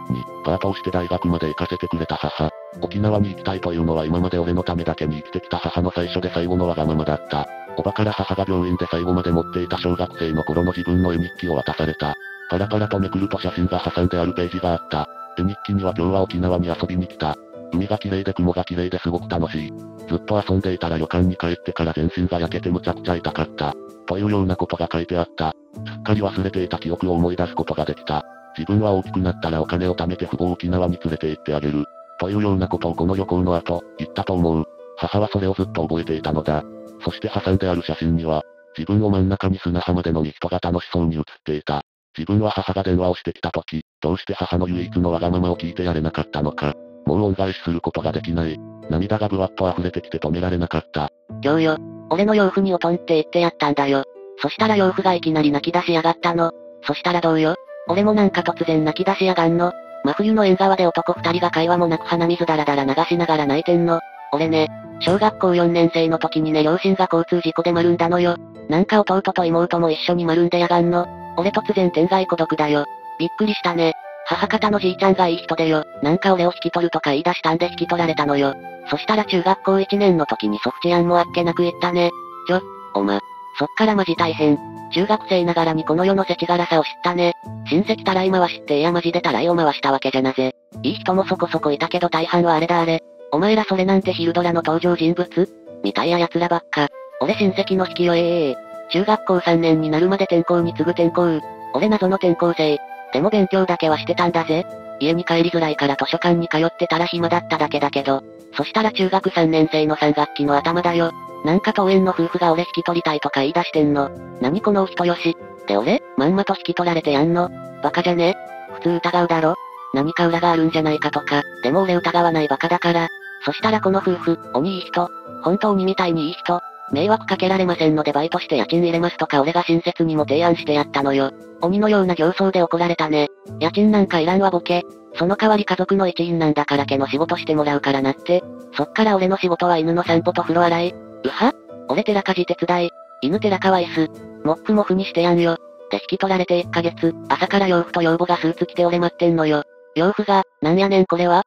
パートをして大学まで行かせてくれた母。沖縄に行きたいというのは今まで俺のためだけに生きてきた母の最初で最後のわがままだった。おばから母が病院で最後まで持っていた小学生の頃の自分の絵日記を渡された。パラパラとめくると写真が挟んであるページがあった。絵日記には今日は沖縄に遊びに来た。海が綺麗で雲が綺麗ですごく楽しい。ずっと遊んでいたら旅館に帰ってから全身が焼けてむちゃくちゃ痛かった。というようなことが書いてあった。すっかり忘れていた記憶を思い出すことができた。自分は大きくなったらお金を貯めて父母を沖縄に連れて行ってあげる。というようなことをこの旅行の後、言ったと思う。母はそれをずっと覚えていたのだ。そして挟んである写真には、自分を真ん中に砂浜で飲み人が楽しそうに写っていた。自分は母が電話をしてきた時、どうして母の唯一のわがままを聞いてやれなかったのか。もう恩返しすることができない。涙がぶわっと溢れてきて止められなかった。今日よ、俺の養父におとんって言ってやったんだよ。そしたら養父がいきなり泣き出しやがったの。そしたらどうよ俺もなんか突然泣き出しやがんの。真冬の縁側で男二人が会話もなく鼻水だらだら流しながら泣いてんの。俺ね、小学校4年生の時にね両親が交通事故で丸んだのよ。なんか弟と妹も一緒に丸んでやがんの。俺突然天外孤独だよ。びっくりしたね。母方のじいちゃんがいい人でよ。なんか俺を引き取るとか言い出したんで引き取られたのよ。そしたら中学校1年の時にソフチアンもあっけなく言ったね。ちょ、おま。そっからマジ大変。中学生ながらにこの世の世知辛さを知ったね。親戚たらい回しっていやマジでたらいを回したわけじゃなぜ。いい人もそこそこいたけど大半はあれだあれ。お前らそれなんてヒルドラの登場人物？みたいや奴らばっか。俺親戚の引きよえええ中学校3年になるまで転校に次ぐ転校。俺謎の転校生。でも勉強だけはしてたんだぜ。家に帰りづらいから図書館に通ってたら暇だっただけだけど。そしたら中学3年生の3学期の頭だよ。なんか登園の夫婦が俺引き取りたいとか言い出してんの。何このお人よし。で俺、まんまと引き取られてやんの。バカじゃね？普通疑うだろ？何か裏があるんじゃないかとか。でも俺疑わないバカだから。そしたらこの夫婦、鬼いい人。本当にみたいにいい人。迷惑かけられませんのでバイトして家賃入れますとか俺が親切にも提案してやったのよ。鬼のような形相で怒られたね。家賃なんかいらんわボケ。その代わり家族の一員なんだから家の仕事してもらうからなって。そっから俺の仕事は犬の散歩と風呂洗い。うは？俺寺かじ手伝い。犬寺かわいす。モップもふにしてやんよ。で引き取られて1ヶ月、朝から養父と養母がスーツ着て俺待ってんのよ。養父が、なんやねんこれは？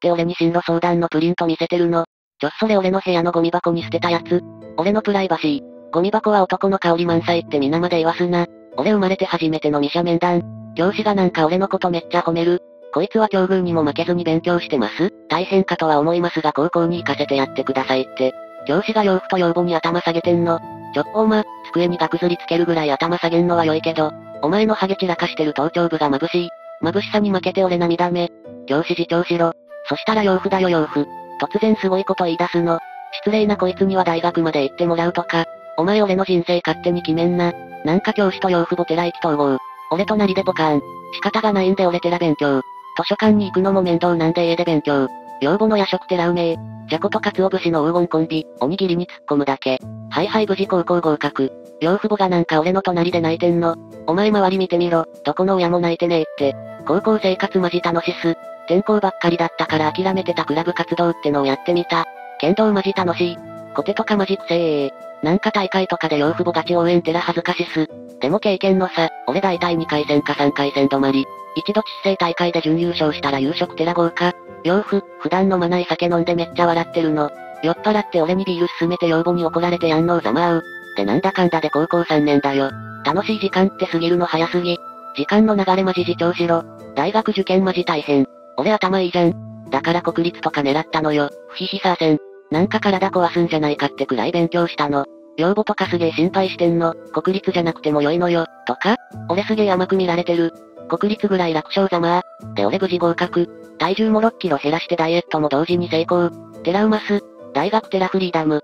って俺に進路相談のプリント見せてるの。ちょっそれ俺の部屋のゴミ箱に捨てたやつ。俺のプライバシー。ゴミ箱は男の香り満載って皆まで言わすな。俺生まれて初めての未社面談。教師がなんか俺のことめっちゃ褒める。こいつは境遇にも負けずに勉強してます大変かとは思いますが高校に行かせてやってくださいって。教師が養父と養母に頭下げてんの。ちょっおま、机にガクズりつけるぐらい頭下げんのは良いけど、お前のハゲ散らかしてる頭頂部が眩しい。眩しさに負けて俺涙目。教師自重しろ。そしたら養父だよ養父。突然すごいこと言い出すの。失礼なこいつには大学まで行ってもらうとか。お前俺の人生勝手に決めんな。なんか教師と養父ボテライキ統合。俺となりでポカーン。仕方がないんで俺寺勉強。図書館に行くのも面倒なんで家で勉強。養母の夜食寺うめえ。じゃこと鰹節の黄金コンビ、おにぎりに突っ込むだけ。はいはい無事高校合格。養父母がなんか俺の隣で泣いてんの。お前周り見てみろ、どこの親も泣いてねえって。高校生活マジ楽しす。転校ばっかりだったから諦めてたクラブ活動ってのをやってみた。剣道マジ楽しい。コテとかマジくせえなんか大会とかで養父母ガチ応援てら恥ずかしす。でも経験の差、俺大体2回戦か3回戦止まり。一度知性大会で準優勝したら夕食寺豪華。養父、普段飲まない酒飲んでめっちゃ笑ってるの。酔っ払って俺にビール勧めて養母に怒られてやんのうざまう。ってなんだかんだで高校3年だよ。楽しい時間って過ぎるの早すぎ。時間の流れマジ自重しろ。大学受験マジ大変。俺頭いいじゃん。だから国立とか狙ったのよ。不ひひさせん。なんか体壊すんじゃないかってくらい勉強したの。養母とかすげえ心配してんの。国立じゃなくても良いのよ。とか俺すげえ甘く見られてる。国立ぐらい楽勝ざまー。で俺無事合格。体重も6キロ減らしてダイエットも同時に成功。テラウマス。大学テラフリーダム。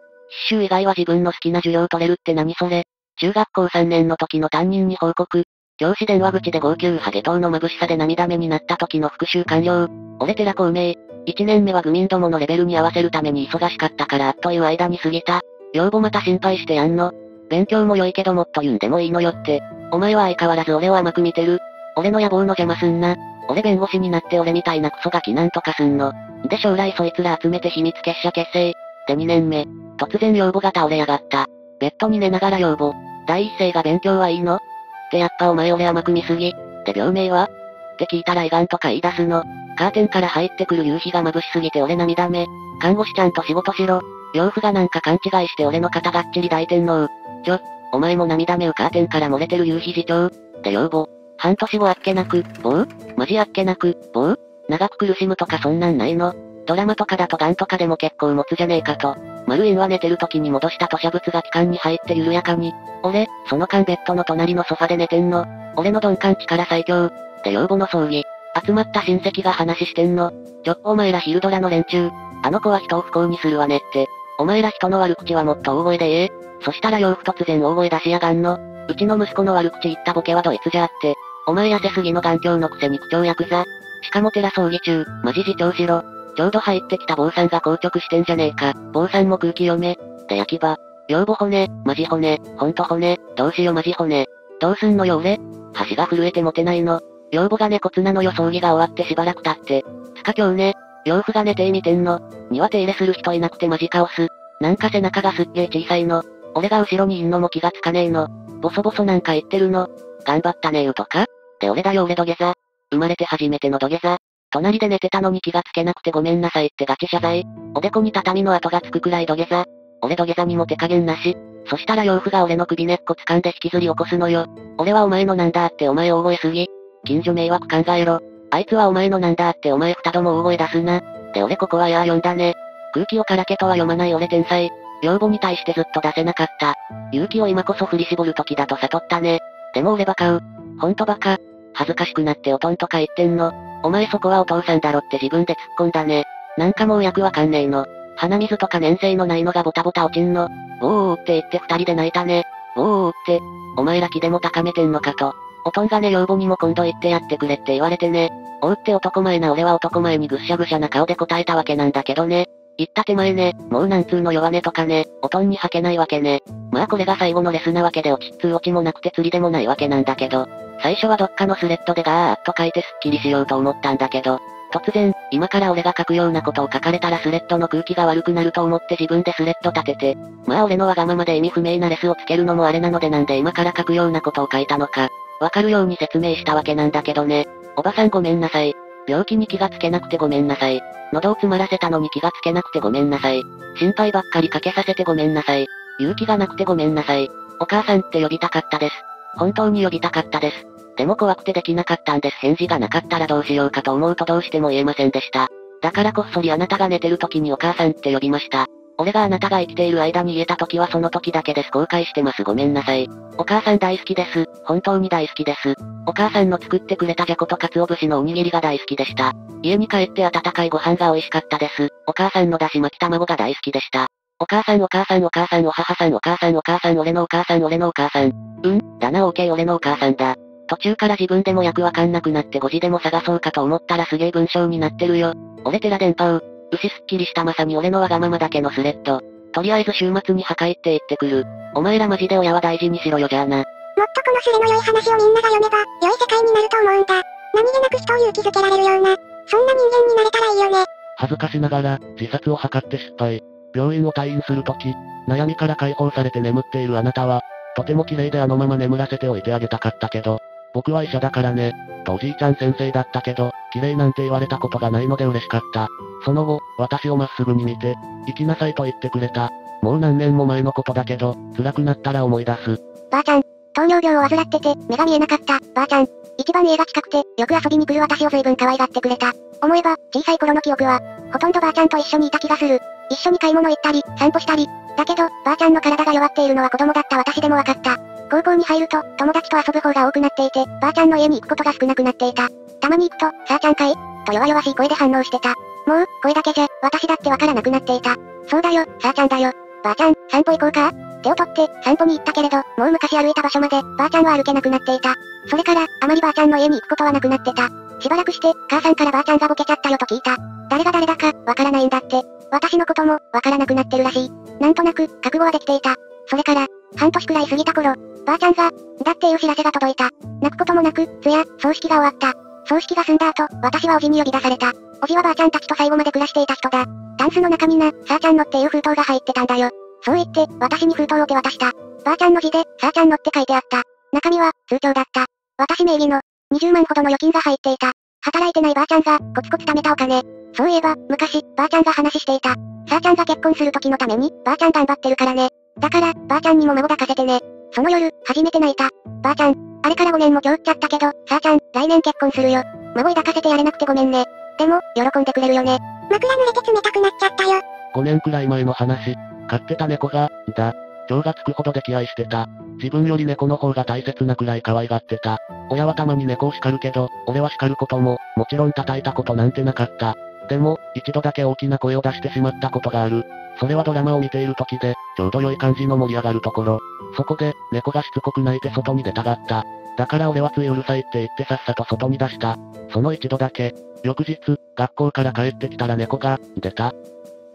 必修以外は自分の好きな授業取れるって何それ。中学校3年の時の担任に報告。教師電話口で号泣ハゲ等の眩しさで涙目になった時の復習完了。俺寺孔明。1年目は愚民どものレベルに合わせるために忙しかったからあっという間に過ぎた。養母また心配してやんの。勉強も良いけどもっと言うんでもいいのよって。お前は相変わらず俺を甘く見てる。俺の野望の邪魔すんな。俺弁護士になって俺みたいなクソガキなんとかすんの。で将来そいつら集めて秘密結社結成。で2年目。突然養母が倒れやがった。ベッドに寝ながら養母。第一声が勉強はいいの？ってやっぱお前俺甘く見すぎ。で病名は？って聞いたら胃がんとか言い出すの。カーテンから入ってくる夕日が眩しすぎて俺涙目。看護師ちゃんと仕事しろ。養父がなんか勘違いして俺の肩がっちり抱いてんのうちょ、お前も涙目をカーテンから漏れてる夕日次長。って養母。半年後あっけなく、棒マジあっけなく、棒長く苦しむとかそんなんないのドラマとかだとガンとかでも結構持つじゃねえかと。マルインは寝てる時に戻した吐砂物が気管に入って緩やかに。俺、その間ベッドの隣のソファで寝てんの。俺の鈍感力最強。って養母の葬儀。集まった親戚が話してんの。ちょっお前らヒルドラの連中。あの子は人を不幸にするわねって。お前ら人の悪口はもっと大声で言え。そしたら養父突然大声出しやがんの。うちの息子の悪口言ったボケはドイツじゃあって。お前痩せすぎの眼鏡のくせに口調ヤクザ。しかも寺葬儀中、マジ自重しろ。ちょうど入ってきた坊さんが硬直してんじゃねえか。坊さんも空気読め。で焼き場。養母骨、マジ骨、ほんと骨、どうしようマジ骨。どうすんのよ俺。箸が震えて持てないの。養母が猫綱の予葬儀が終わってしばらく経って。つか今日ね。養父が寝てみてんの。庭手入れする人いなくてマジカオス。なんか背中がすっげえ小さいの。俺が後ろにいんのも気がつかねえの。ボソボソなんか言ってるの。頑張ったねえよとかで俺だよ俺土下座。生まれて初めての土下座。隣で寝てたのに気がつけなくてごめんなさいってガチ謝罪。おでこに畳の跡がつくくらい土下座。俺土下座にも手加減なし。そしたら養父が俺の首根っこ掴んで引きずり起こすのよ。俺はお前のなんだってお前大声すぎ。近所迷惑考えろ。あいつはお前のなんだってお前二度も大声出すな。で俺ここはやー読んだね。空気をからけとは読まない俺天才。養母に対してずっと出せなかった。勇気を今こそ振り絞る時だと悟ったね。でも俺バカう。ほんとバカ。恥ずかしくなっておとんとか言ってんの。お前そこはお父さんだろって自分で突っ込んだね。なんかもう役わかんねえの。鼻水とか粘性のないのがボタボタ落ちんの。おーおーって言って二人で泣いたね。おーおーって。お前ら気でも高めてんのかと。おとんがね養母にも今度言ってやってくれって言われてね。おうって男前な俺は男前にぐしゃぐしゃな顔で答えたわけなんだけどね。言った手前ね、もうなんつうの弱音とかね、おとんに吐けないわけね。まあこれが最後のレスなわけで落ちっつう落ちもなくて釣りでもないわけなんだけど、最初はどっかのスレッドでガーッと書いてスッキリしようと思ったんだけど、突然、今から俺が書くようなことを書かれたらスレッドの空気が悪くなると思って自分でスレッド立てて、まあ俺のわがままで意味不明なレスをつけるのもあれなのでなんで今から書くようなことを書いたのか、わかるように説明したわけなんだけどね。おばさんごめんなさい。病気に気がつけなくてごめんなさい。喉を詰まらせたのに気がつけなくてごめんなさい。心配ばっかりかけさせてごめんなさい。勇気がなくてごめんなさい。お母さんって呼びたかったです。本当に呼びたかったです。でも怖くてできなかったんです。返事がなかったらどうしようかと思うとどうしても言えませんでした。だからこっそりあなたが寝てる時にお母さんって呼びました。俺があなたが生きている間に言えた時はその時だけです。後悔してます。ごめんなさい。お母さん大好きです。本当に大好きです。お母さんの作ってくれたじゃこと鰹節のおにぎりが大好きでした。家に帰って温かいご飯が美味しかったです。お母さんのだし巻き卵が大好きでした。お母さんお母さんお母さんお母さんお母さんお母さん俺のお母さん俺のお母さん。うんだな OK 俺のお母さんだ。途中から自分でも役わかんなくなって5時でも探そうかと思ったらすげえ文章になってるよ。俺寺電波う。牛すっきりしたまさに俺のわがままだけのスレッド。とりあえず週末に破壊って言ってくる。お前らマジで親は大事にしろよじゃあな。もっとこのスレの良い話をみんなが読めば、良い世界になると思うんだ。何気なく人を勇気づけられるような、そんな人間になれたらいいよね。恥ずかしながら、自殺を図って失敗。病院を退院するとき、悩みから解放されて眠っているあなたは、とても綺麗であのまま眠らせておいてあげたかったけど、僕は医者だからね。とおじいちゃん先生だったけど、綺麗なんて言われたことがないので嬉しかった。その後、私をまっすぐに見て、生きなさいと言ってくれた。もう何年も前のことだけど、辛くなったら思い出す。ばあちゃん、糖尿病を患ってて、目が見えなかった、ばあちゃん。一番家が近くて、よく遊びに来る私を随分可愛がってくれた。思えば、小さい頃の記憶は、ほとんどばあちゃんと一緒にいた気がする。一緒に買い物行ったり、散歩したり。だけど、ばあちゃんの体が弱っているのは子供だった私でも分かった。高校に入ると、友達と遊ぶ方が多くなっていて、ばあちゃんの家に行くことが少なくなっていた。たまに行くと、さあちゃんかい？と弱々しい声で反応してた。もう、声だけじゃ、私だってわからなくなっていた。そうだよ、さあちゃんだよ。ばあちゃん、散歩行こうか？手を取って、散歩に行ったけれど、もう昔歩いた場所まで、ばあちゃんは歩けなくなっていた。それから、あまりばあちゃんの家に行くことはなくなってた。しばらくして、母さんからばあちゃんがボケちゃったよと聞いた。誰が誰だか、わからないんだって。私のことも、わからなくなってるらしい。なんとなく、覚悟はできていた。それから、半年くらい過ぎた頃、ばあちゃんが、だっていう知らせが届いた。泣くこともなく、通夜、葬式が終わった。葬式が済んだ後、私はおじに呼び出された。おじはばあちゃんたちと最後まで暮らしていた人だ。タンスの中にな、さあちゃんのっていう封筒が入ってたんだよ。そう言って、私に封筒を手渡した。ばあちゃんの字で、さあちゃんのって書いてあった。中身は、通帳だった。私名義の、20万ほどの預金が入っていた。働いてないばあちゃんが、コツコツ貯めたお金。そういえば、昔、ばあちゃんが話していた。さあちゃんが結婚する時のために、ばあちゃん頑張ってるからね。だから、ばあちゃんにも孫抱かせてね。その夜、初めて泣いた。ばあちゃん、あれから5年も今日っちゃったけど、さあちゃん、来年結婚するよ。孫抱かせてやれなくてごめんね。でも、喜んでくれるよね。枕濡れて冷たくなっちゃったよ。5年くらい前の話。飼ってた猫が、だ。情がつくほど溺愛してた。自分より猫の方が大切なくらい可愛がってた。親はたまに猫を叱るけど、俺は叱ることも、もちろん叩いたことなんてなかった。でも、一度だけ大きな声を出してしまったことがある。それはドラマを見ている時で、ちょうど良い感じの盛り上がるところ。そこで、猫がしつこく泣いて外に出たがった。だから俺はついうるさいって言ってさっさと外に出した。その一度だけ。翌日、学校から帰ってきたら猫が、出た。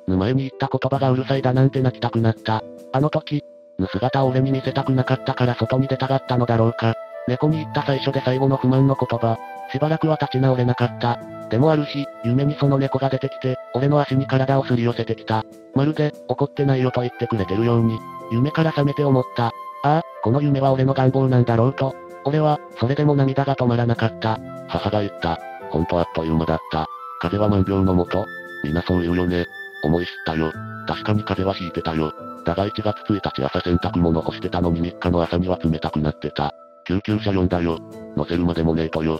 ぬ前に言った言葉がうるさいだなんて泣きたくなった。あの時、ぬ姿を俺に見せたくなかったから外に出たがったのだろうか。猫に言った最初で最後の不満の言葉。しばらくは立ち直れなかった。でもある日、夢にその猫が出てきて、俺の足に体をすり寄せてきた。まるで、怒ってないよと言ってくれてるように、夢から覚めて思った。ああ、この夢は俺の願望なんだろうと。俺は、それでも涙が止まらなかった。母が言った。ほんとあっという間だった。風は万病のもと。みんなそう言うよね。思い知ったよ。確かに風はひいてたよ。だが1月1日朝洗濯物干してたのに3日の朝には冷たくなってた。救急車呼んだよ。乗せるまでもねえとよ。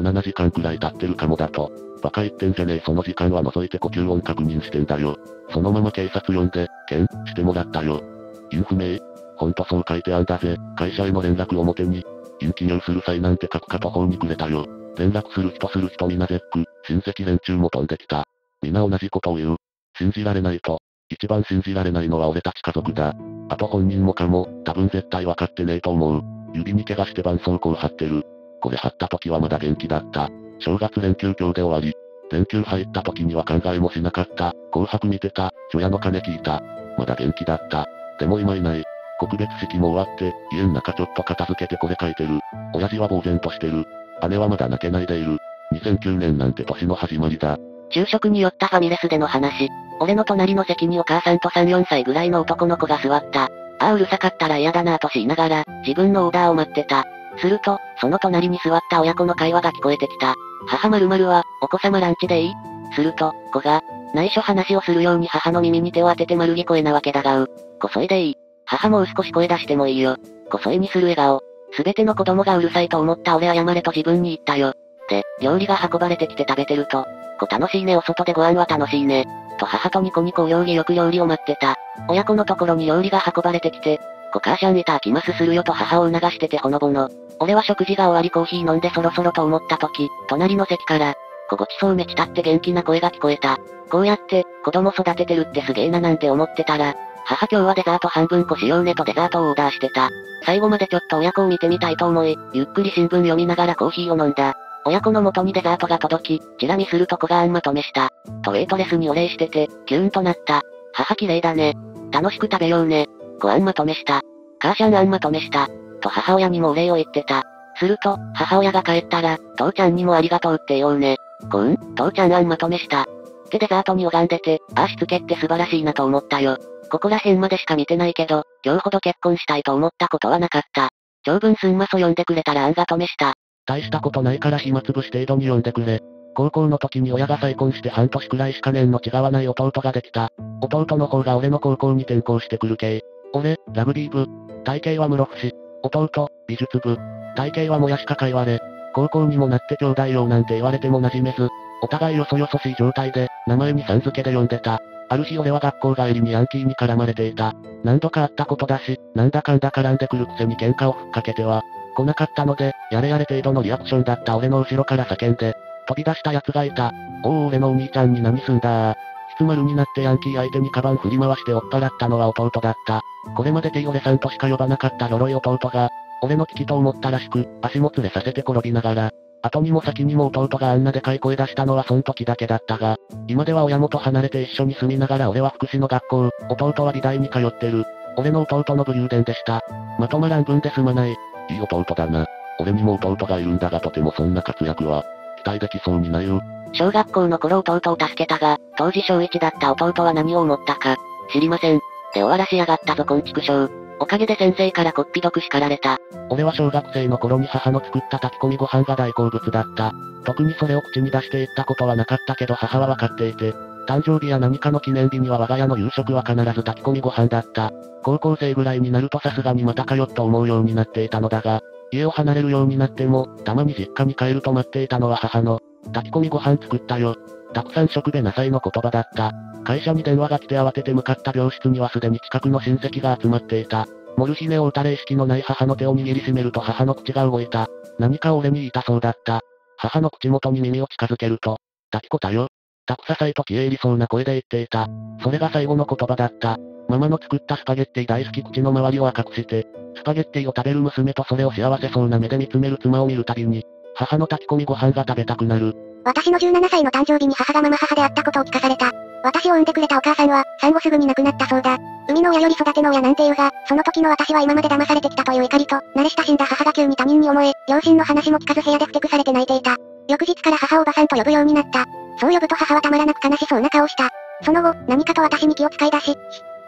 5、7時間くらい経ってるかもだと。バカ言ってんじゃねえその時間は覗いて呼吸音確認してんだよ。そのまま警察呼んで、検してもらったよ。陰不明ほんとそう書いてあんだぜ。会社への連絡表に。陰記入する際なんて書くか途方にくれたよ。連絡する人する人みな絶句。親戚連中も飛んできた。皆同じことを言う。信じられないと。一番信じられないのは俺たち家族だ。あと本人もかも、多分絶対わかってねえと思う。指に怪我して絆創膏貼ってる。これ貼った時はまだ元気だった。正月連休今日で終わり。連休入った時には考えもしなかった。紅白見てた。除夜の鐘聞いた。まだ元気だった。でも今いない。告別式も終わって、家ん。中ちょっと片付けてこれ書いてる。親父は呆然としてる。姉はまだ泣けないでいる。2009年なん。て年の始まりだ。昼食に寄ったファミレスでの話。俺の隣の席にお母さん。と3、4歳ぐらいの男の子が座った。ああうるさかったら嫌だなぁとしいながら、自分のオーダーを待ってた。すると、その隣に座った親子の会話が聞こえてきた。母〇〇は、お子様ランチでいい？すると、子が、内緒話をするように母の耳に手を当てて丸聞こえなわけだがう。こそいでいい。母もう少し声出してもいいよ。こそいにする笑顔。すべての子供がうるさいと思った俺謝れと自分に言ったよ。で、料理が運ばれてきて食べてると、子楽しいねお外でご飯は楽しいね。と母とニコニコ料理よく料理を待ってた。親子のところに料理が運ばれてきて、こ母シャンいたきますするよと母を促しててほのぼの。俺は食事が終わりコーヒー飲んでそろそろと思った時、隣の席から、こごちそうめちたって元気な声が聞こえた。こうやって、子供育ててるってすげえななんて思ってたら、母今日はデザート半分こしようねとデザートをオーダーしてた。最後までちょっと親子を見てみたいと思い、ゆっくり新聞読みながらコーヒーを飲んだ。親子の元にデザートが届き、チラ見するとこがあんまとめした。とウェイトレスにお礼してて、キューンとなった。母綺麗だね。楽しく食べようね。ごあんまとめした。母シャンあんまとめした。と母親にもお礼を言ってた。すると、母親が帰ったら、父ちゃんにもありがとうって言おうね。こん、父ちゃんあんまとめした。ってデザートに拝んでて、ああしつけって素晴らしいなと思ったよ。ここら辺までしか見てないけど、今日ほど結婚したいと思ったことはなかった。長文すんまそ読んでくれたらあんがとめした。大したことないから暇つぶし程度に読んでくれ。高校の時に親が再婚して半年くらいしか年の違わない弟ができた。弟の方が俺の高校に転校してくる系。俺、ラグビー部。体型は室伏。弟、美術部。体型はもやしかかいわれ。高校にもなって兄弟用なんて言われても馴染めず。お互いよそよそしい状態で、名前にさん付けで呼んでた。ある日俺は学校帰りにヤンキーに絡まれていた。何度かあったことだし、なんだかんだ絡んでくるくせに喧嘩をふっかけては、来なかったので、やれやれ程度のリアクションだった俺の後ろから叫んで、飛び出した奴がいた。おお俺のお兄ちゃんに何すんだー。質丸になってヤンキー相手にカバン振り回して追っ払ったのは弟だった。これまで T 俺さんとしか呼ばなかった鎧弟が、俺の危機と思ったらしく、足も連れさせて転びながら、後にも先にも弟があんなでかい声出したのはそん時だけだったが、今では親元離れて一緒に住みながら俺は福祉の学校、弟は美大に通ってる。俺の弟の武勇伝でした。まとまらん分で済まない。いい弟だな。俺にも弟がいるんだがとてもそんな活躍は、期待できそうにないよ。小学校の頃弟を助けたが、当時小1だった弟は何を思ったか、知りません。で終わらしやがったぞこんちくしょう。おかげで先生からこっぴどく叱られた。俺は小学生の頃に母の作った炊き込みご飯が大好物だった。特にそれを口に出して言ったことはなかったけど母はわかっていて、誕生日や何かの記念日には我が家の夕食は必ず炊き込みご飯だった。高校生ぐらいになるとさすがにまたかよっと思うようになっていたのだが、家を離れるようになっても、たまに実家に帰ると待っていたのは母の、炊き込みご飯作ったよ。たくさん食べなさいの言葉だった。会社に電話が来て慌てて向かった病室にはすでに近くの親戚が集まっていた。モルヒネを打たれ意識のない母の手を握りしめると母の口が動いた。何か俺に言いたそうだった。母の口元に耳を近づけると、炊きこたよ。たくささいと消え入りそうな声で言っていた。それが最後の言葉だった。ママの作ったスパゲッティ大好き口の周りを赤くして、スパゲッティを食べる娘とそれを幸せそうな目で見つめる妻を見るたびに、母の炊き込みご飯が食べたくなる。私の17歳の誕生日に母がママ母であったことを聞かされた。私を産んでくれたお母さんは、産後すぐに亡くなったそうだ。生みの親より育ての親なんて言うが、その時の私は今まで騙されてきたという怒りと、慣れ親しんだ母が急に他人に思え、両親の話も聞かず部屋でふてくされて泣いていた。翌日から母をおばさんと呼ぶようになった。そう呼ぶと母はたまらなく悲しそうな顔をした。その後、何かと私に気を使い出し、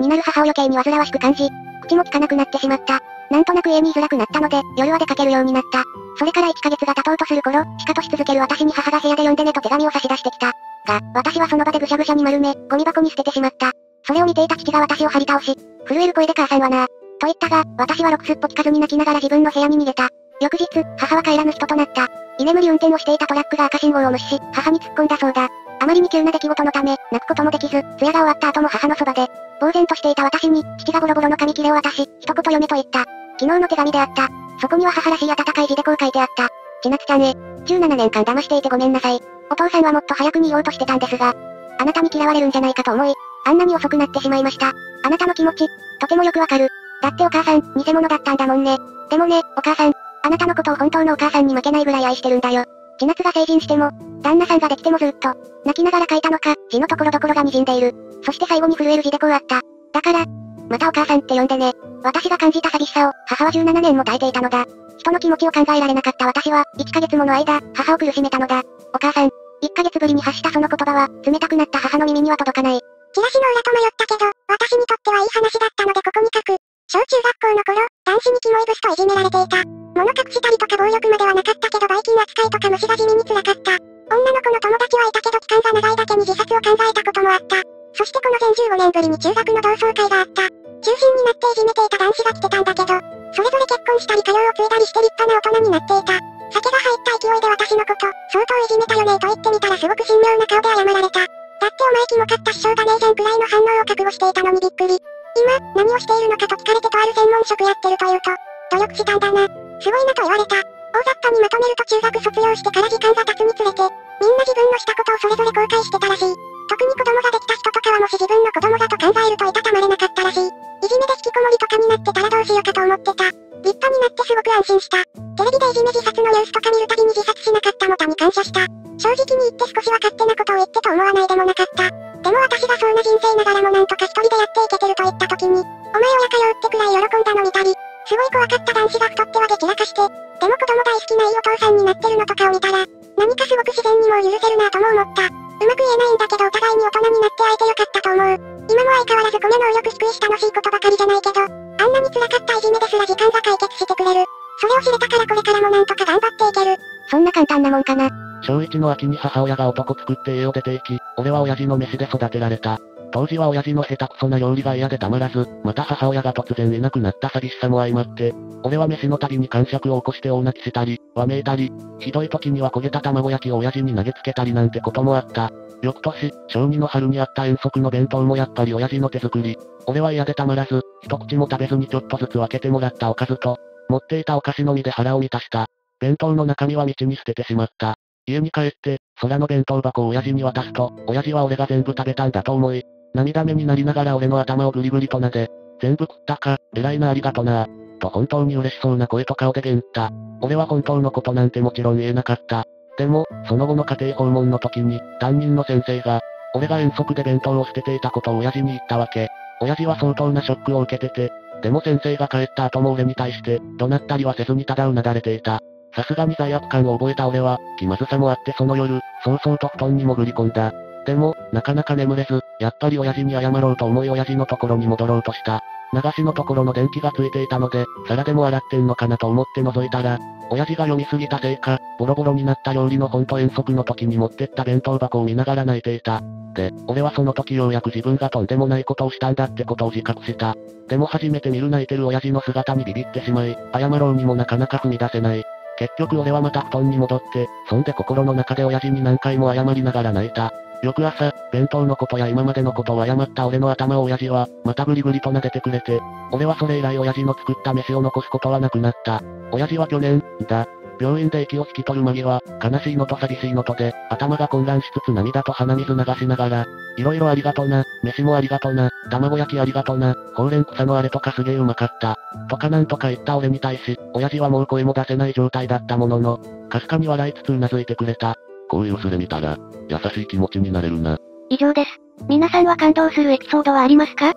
になる母を余計に煩わしく感じ、口も聞かなくなってしまった。なんとなく家に居づらくなったので、夜は出かけるようになった。それから1ヶ月が経とうとする頃、しかとし続ける私に母が部屋で読んでねと手紙を差し出してきた。が、私はその場でぐしゃぐしゃに丸め、ゴミ箱に捨ててしまった。それを見ていた父が私を張り倒し、震える声で母さんはなと言ったが、私はろくすっぽ聞かずに泣きながら自分の部屋に逃げた。翌日、母は帰らぬ人となった。居眠り運転をしていたトラックが赤信号を無視し、母に突っ込んだそうだ。あまりに急な出来事のため、泣くこともできず、通夜が終わった後も母のそばで、呆然としていた私に、父がボロボロの紙切れを渡し、一言読めと言った。昨日の手紙であった。そこには母らしい温かい字でこう書いてあった。千夏ちゃんへ、17年間騙していてごめんなさい。お父さんはもっと早くに言おうとしてたんですが、あなたに嫌われるんじゃないかと思い、あんなに遅くなってしまいました。あなたの気持ち、とてもよくわかる。だってお母さん、偽物だったんだもんね。でもね、お母さん、あなたのことを本当のお母さんに負けないぐらい愛してるんだよ。千夏が成人しても、旦那さんができてもずっと、泣きながら書いたのか、字のところどころが滲んでいる。そして最後に震える字でこうあった。だから、またお母さんって呼んでね。私が感じた寂しさを、母は17年も耐えていたのだ。人の気持ちを考えられなかった私は、1ヶ月もの間、母を苦しめたのだ。お母さん、1ヶ月ぶりに発したその言葉は、冷たくなった母の耳には届かない。チラシの裏と迷ったけど、私にとってはいい話だったのでここに書く。小中学校の頃、男子にキモいブスといじめられていた。物隠したりとか暴力まではなかったけどバイキン扱いとか虫が地味に辛かった。女の子の友達はいたけど期間が長いだけに自殺を考えたこともあった。そしてこの前15年ぶりに中学の同窓会があった。中心になっていじめていた男子が来てたんだけど、それぞれ結婚したり家業を継いだりして立派な大人になっていた。酒が入った勢いで私のこと、相当いじめたよねと言ってみたらすごく神妙な顔で謝られた。だってお前キモかった師匠だねーじゃんくらいの反応を覚悟していたのにびっくり。今、何をしているのかと聞かれてとある専門職やってるというと、努力したんだな。すごいなと言われた。大雑把にまとめると中学卒業してから時間が経つにつれて、みんな自分のしたことをそれぞれ後悔してたらしい。特に子供ができた人とかはもし自分の子供がと考えるといたたまれなかったらしい。いじめで引きこもりとかになってたらどうしようかと思ってた。立派になってすごく安心した。テレビでいじめ自殺のニュースとか見るたびに自殺しなかったもたに感謝した。正直に言って少しは勝手なことを言ってと思わないでもなかった。でも私がそんな人生ながらもなんとか一人でやっていけてると言った時に、お前親かよってくらい喜んだの見たり、すごい怖かった男子が太ってはできらかして、でも子供大好きないいお父さんになってるのとかを見たら、何かすごく自然にもう許せるなとも思った。うまく言えないんだけどお互いに大人になって会えてよかったと思う。今も相変わらずコミュ能力低いし楽しいことばかりじゃないけど、あんなに辛かったいじめですら時間が解決してくれる。それを知れたからこれからもなんとか頑張っていける。そんな簡単なもんかな。小1の秋に母親が男作って家を出て行き、俺は親父の飯で育てられた。当時は親父の下手くそな料理が嫌でたまらず、また母親が突然いなくなった寂しさも相まって、俺は飯のたびに感触を起こして大泣きしたり、わめいたり、ひどい時には焦げた卵焼きを親父に投げつけたりなんてこともあった。翌年、小2の春にあった遠足の弁当もやっぱり親父の手作り。俺は嫌でたまらず、一口も食べずにちょっとずつ分けてもらったおかずと、持っていたお菓子のみで腹を満たした。弁当の中身は道に捨ててしまった。家に帰って、空の弁当箱を親父に渡すと、親父は俺が全部食べたんだと思い、涙目になりながら俺の頭をぐりぐりと撫で、全部食ったか、偉いなありがとなと本当に嬉しそうな声と顔で言った。俺は本当のことなんてもちろん言えなかった。でも、その後の家庭訪問の時に、担任の先生が、俺が遠足で弁当を捨てていたことを親父に言ったわけ。親父は相当なショックを受けてて、でも先生が帰った後も俺に対して、怒鳴ったりはせずにただうなだれていた。さすがに罪悪感を覚えた俺は、気まずさもあってその夜、早々と布団に潜り込んだ。でも、なかなか眠れず、やっぱり親父に謝ろうと思い親父のところに戻ろうとした。流しのところの電気がついていたので、皿でも洗ってんのかなと思って覗いたら、親父が読みすぎたせいか、ボロボロになった料理の本と遠足の時に持ってった弁当箱を見ながら泣いていた。で、俺はその時ようやく自分がとんでもないことをしたんだってことを自覚した。でも初めて見る泣いてる親父の姿にビビってしまい、謝ろうにもなかなか踏み出せない。結局俺はまた布団に戻って、そんで心の中で親父に何回も謝りながら泣いた。翌朝、弁当のことや今までのことを謝った俺の頭を親父は、またぐりぐりと撫でてくれて、俺はそれ以来親父の作った飯を残すことはなくなった。親父は去年、だ。病院で息を引き取る間際、悲しいのと寂しいのとで、頭が混乱しつつ涙と鼻水流しながら、いろいろありがとな、飯もありがとな、卵焼きありがとな、ほうれん草のあれとかすげえうまかった。とかなんとか言った俺に対し、親父はもう声も出せない状態だったものの、かすかに笑いつつうなずいてくれた。こういうスレ見たら、優しい気持ちになれるな。以上です。皆さんは感動するエピソードはありますか？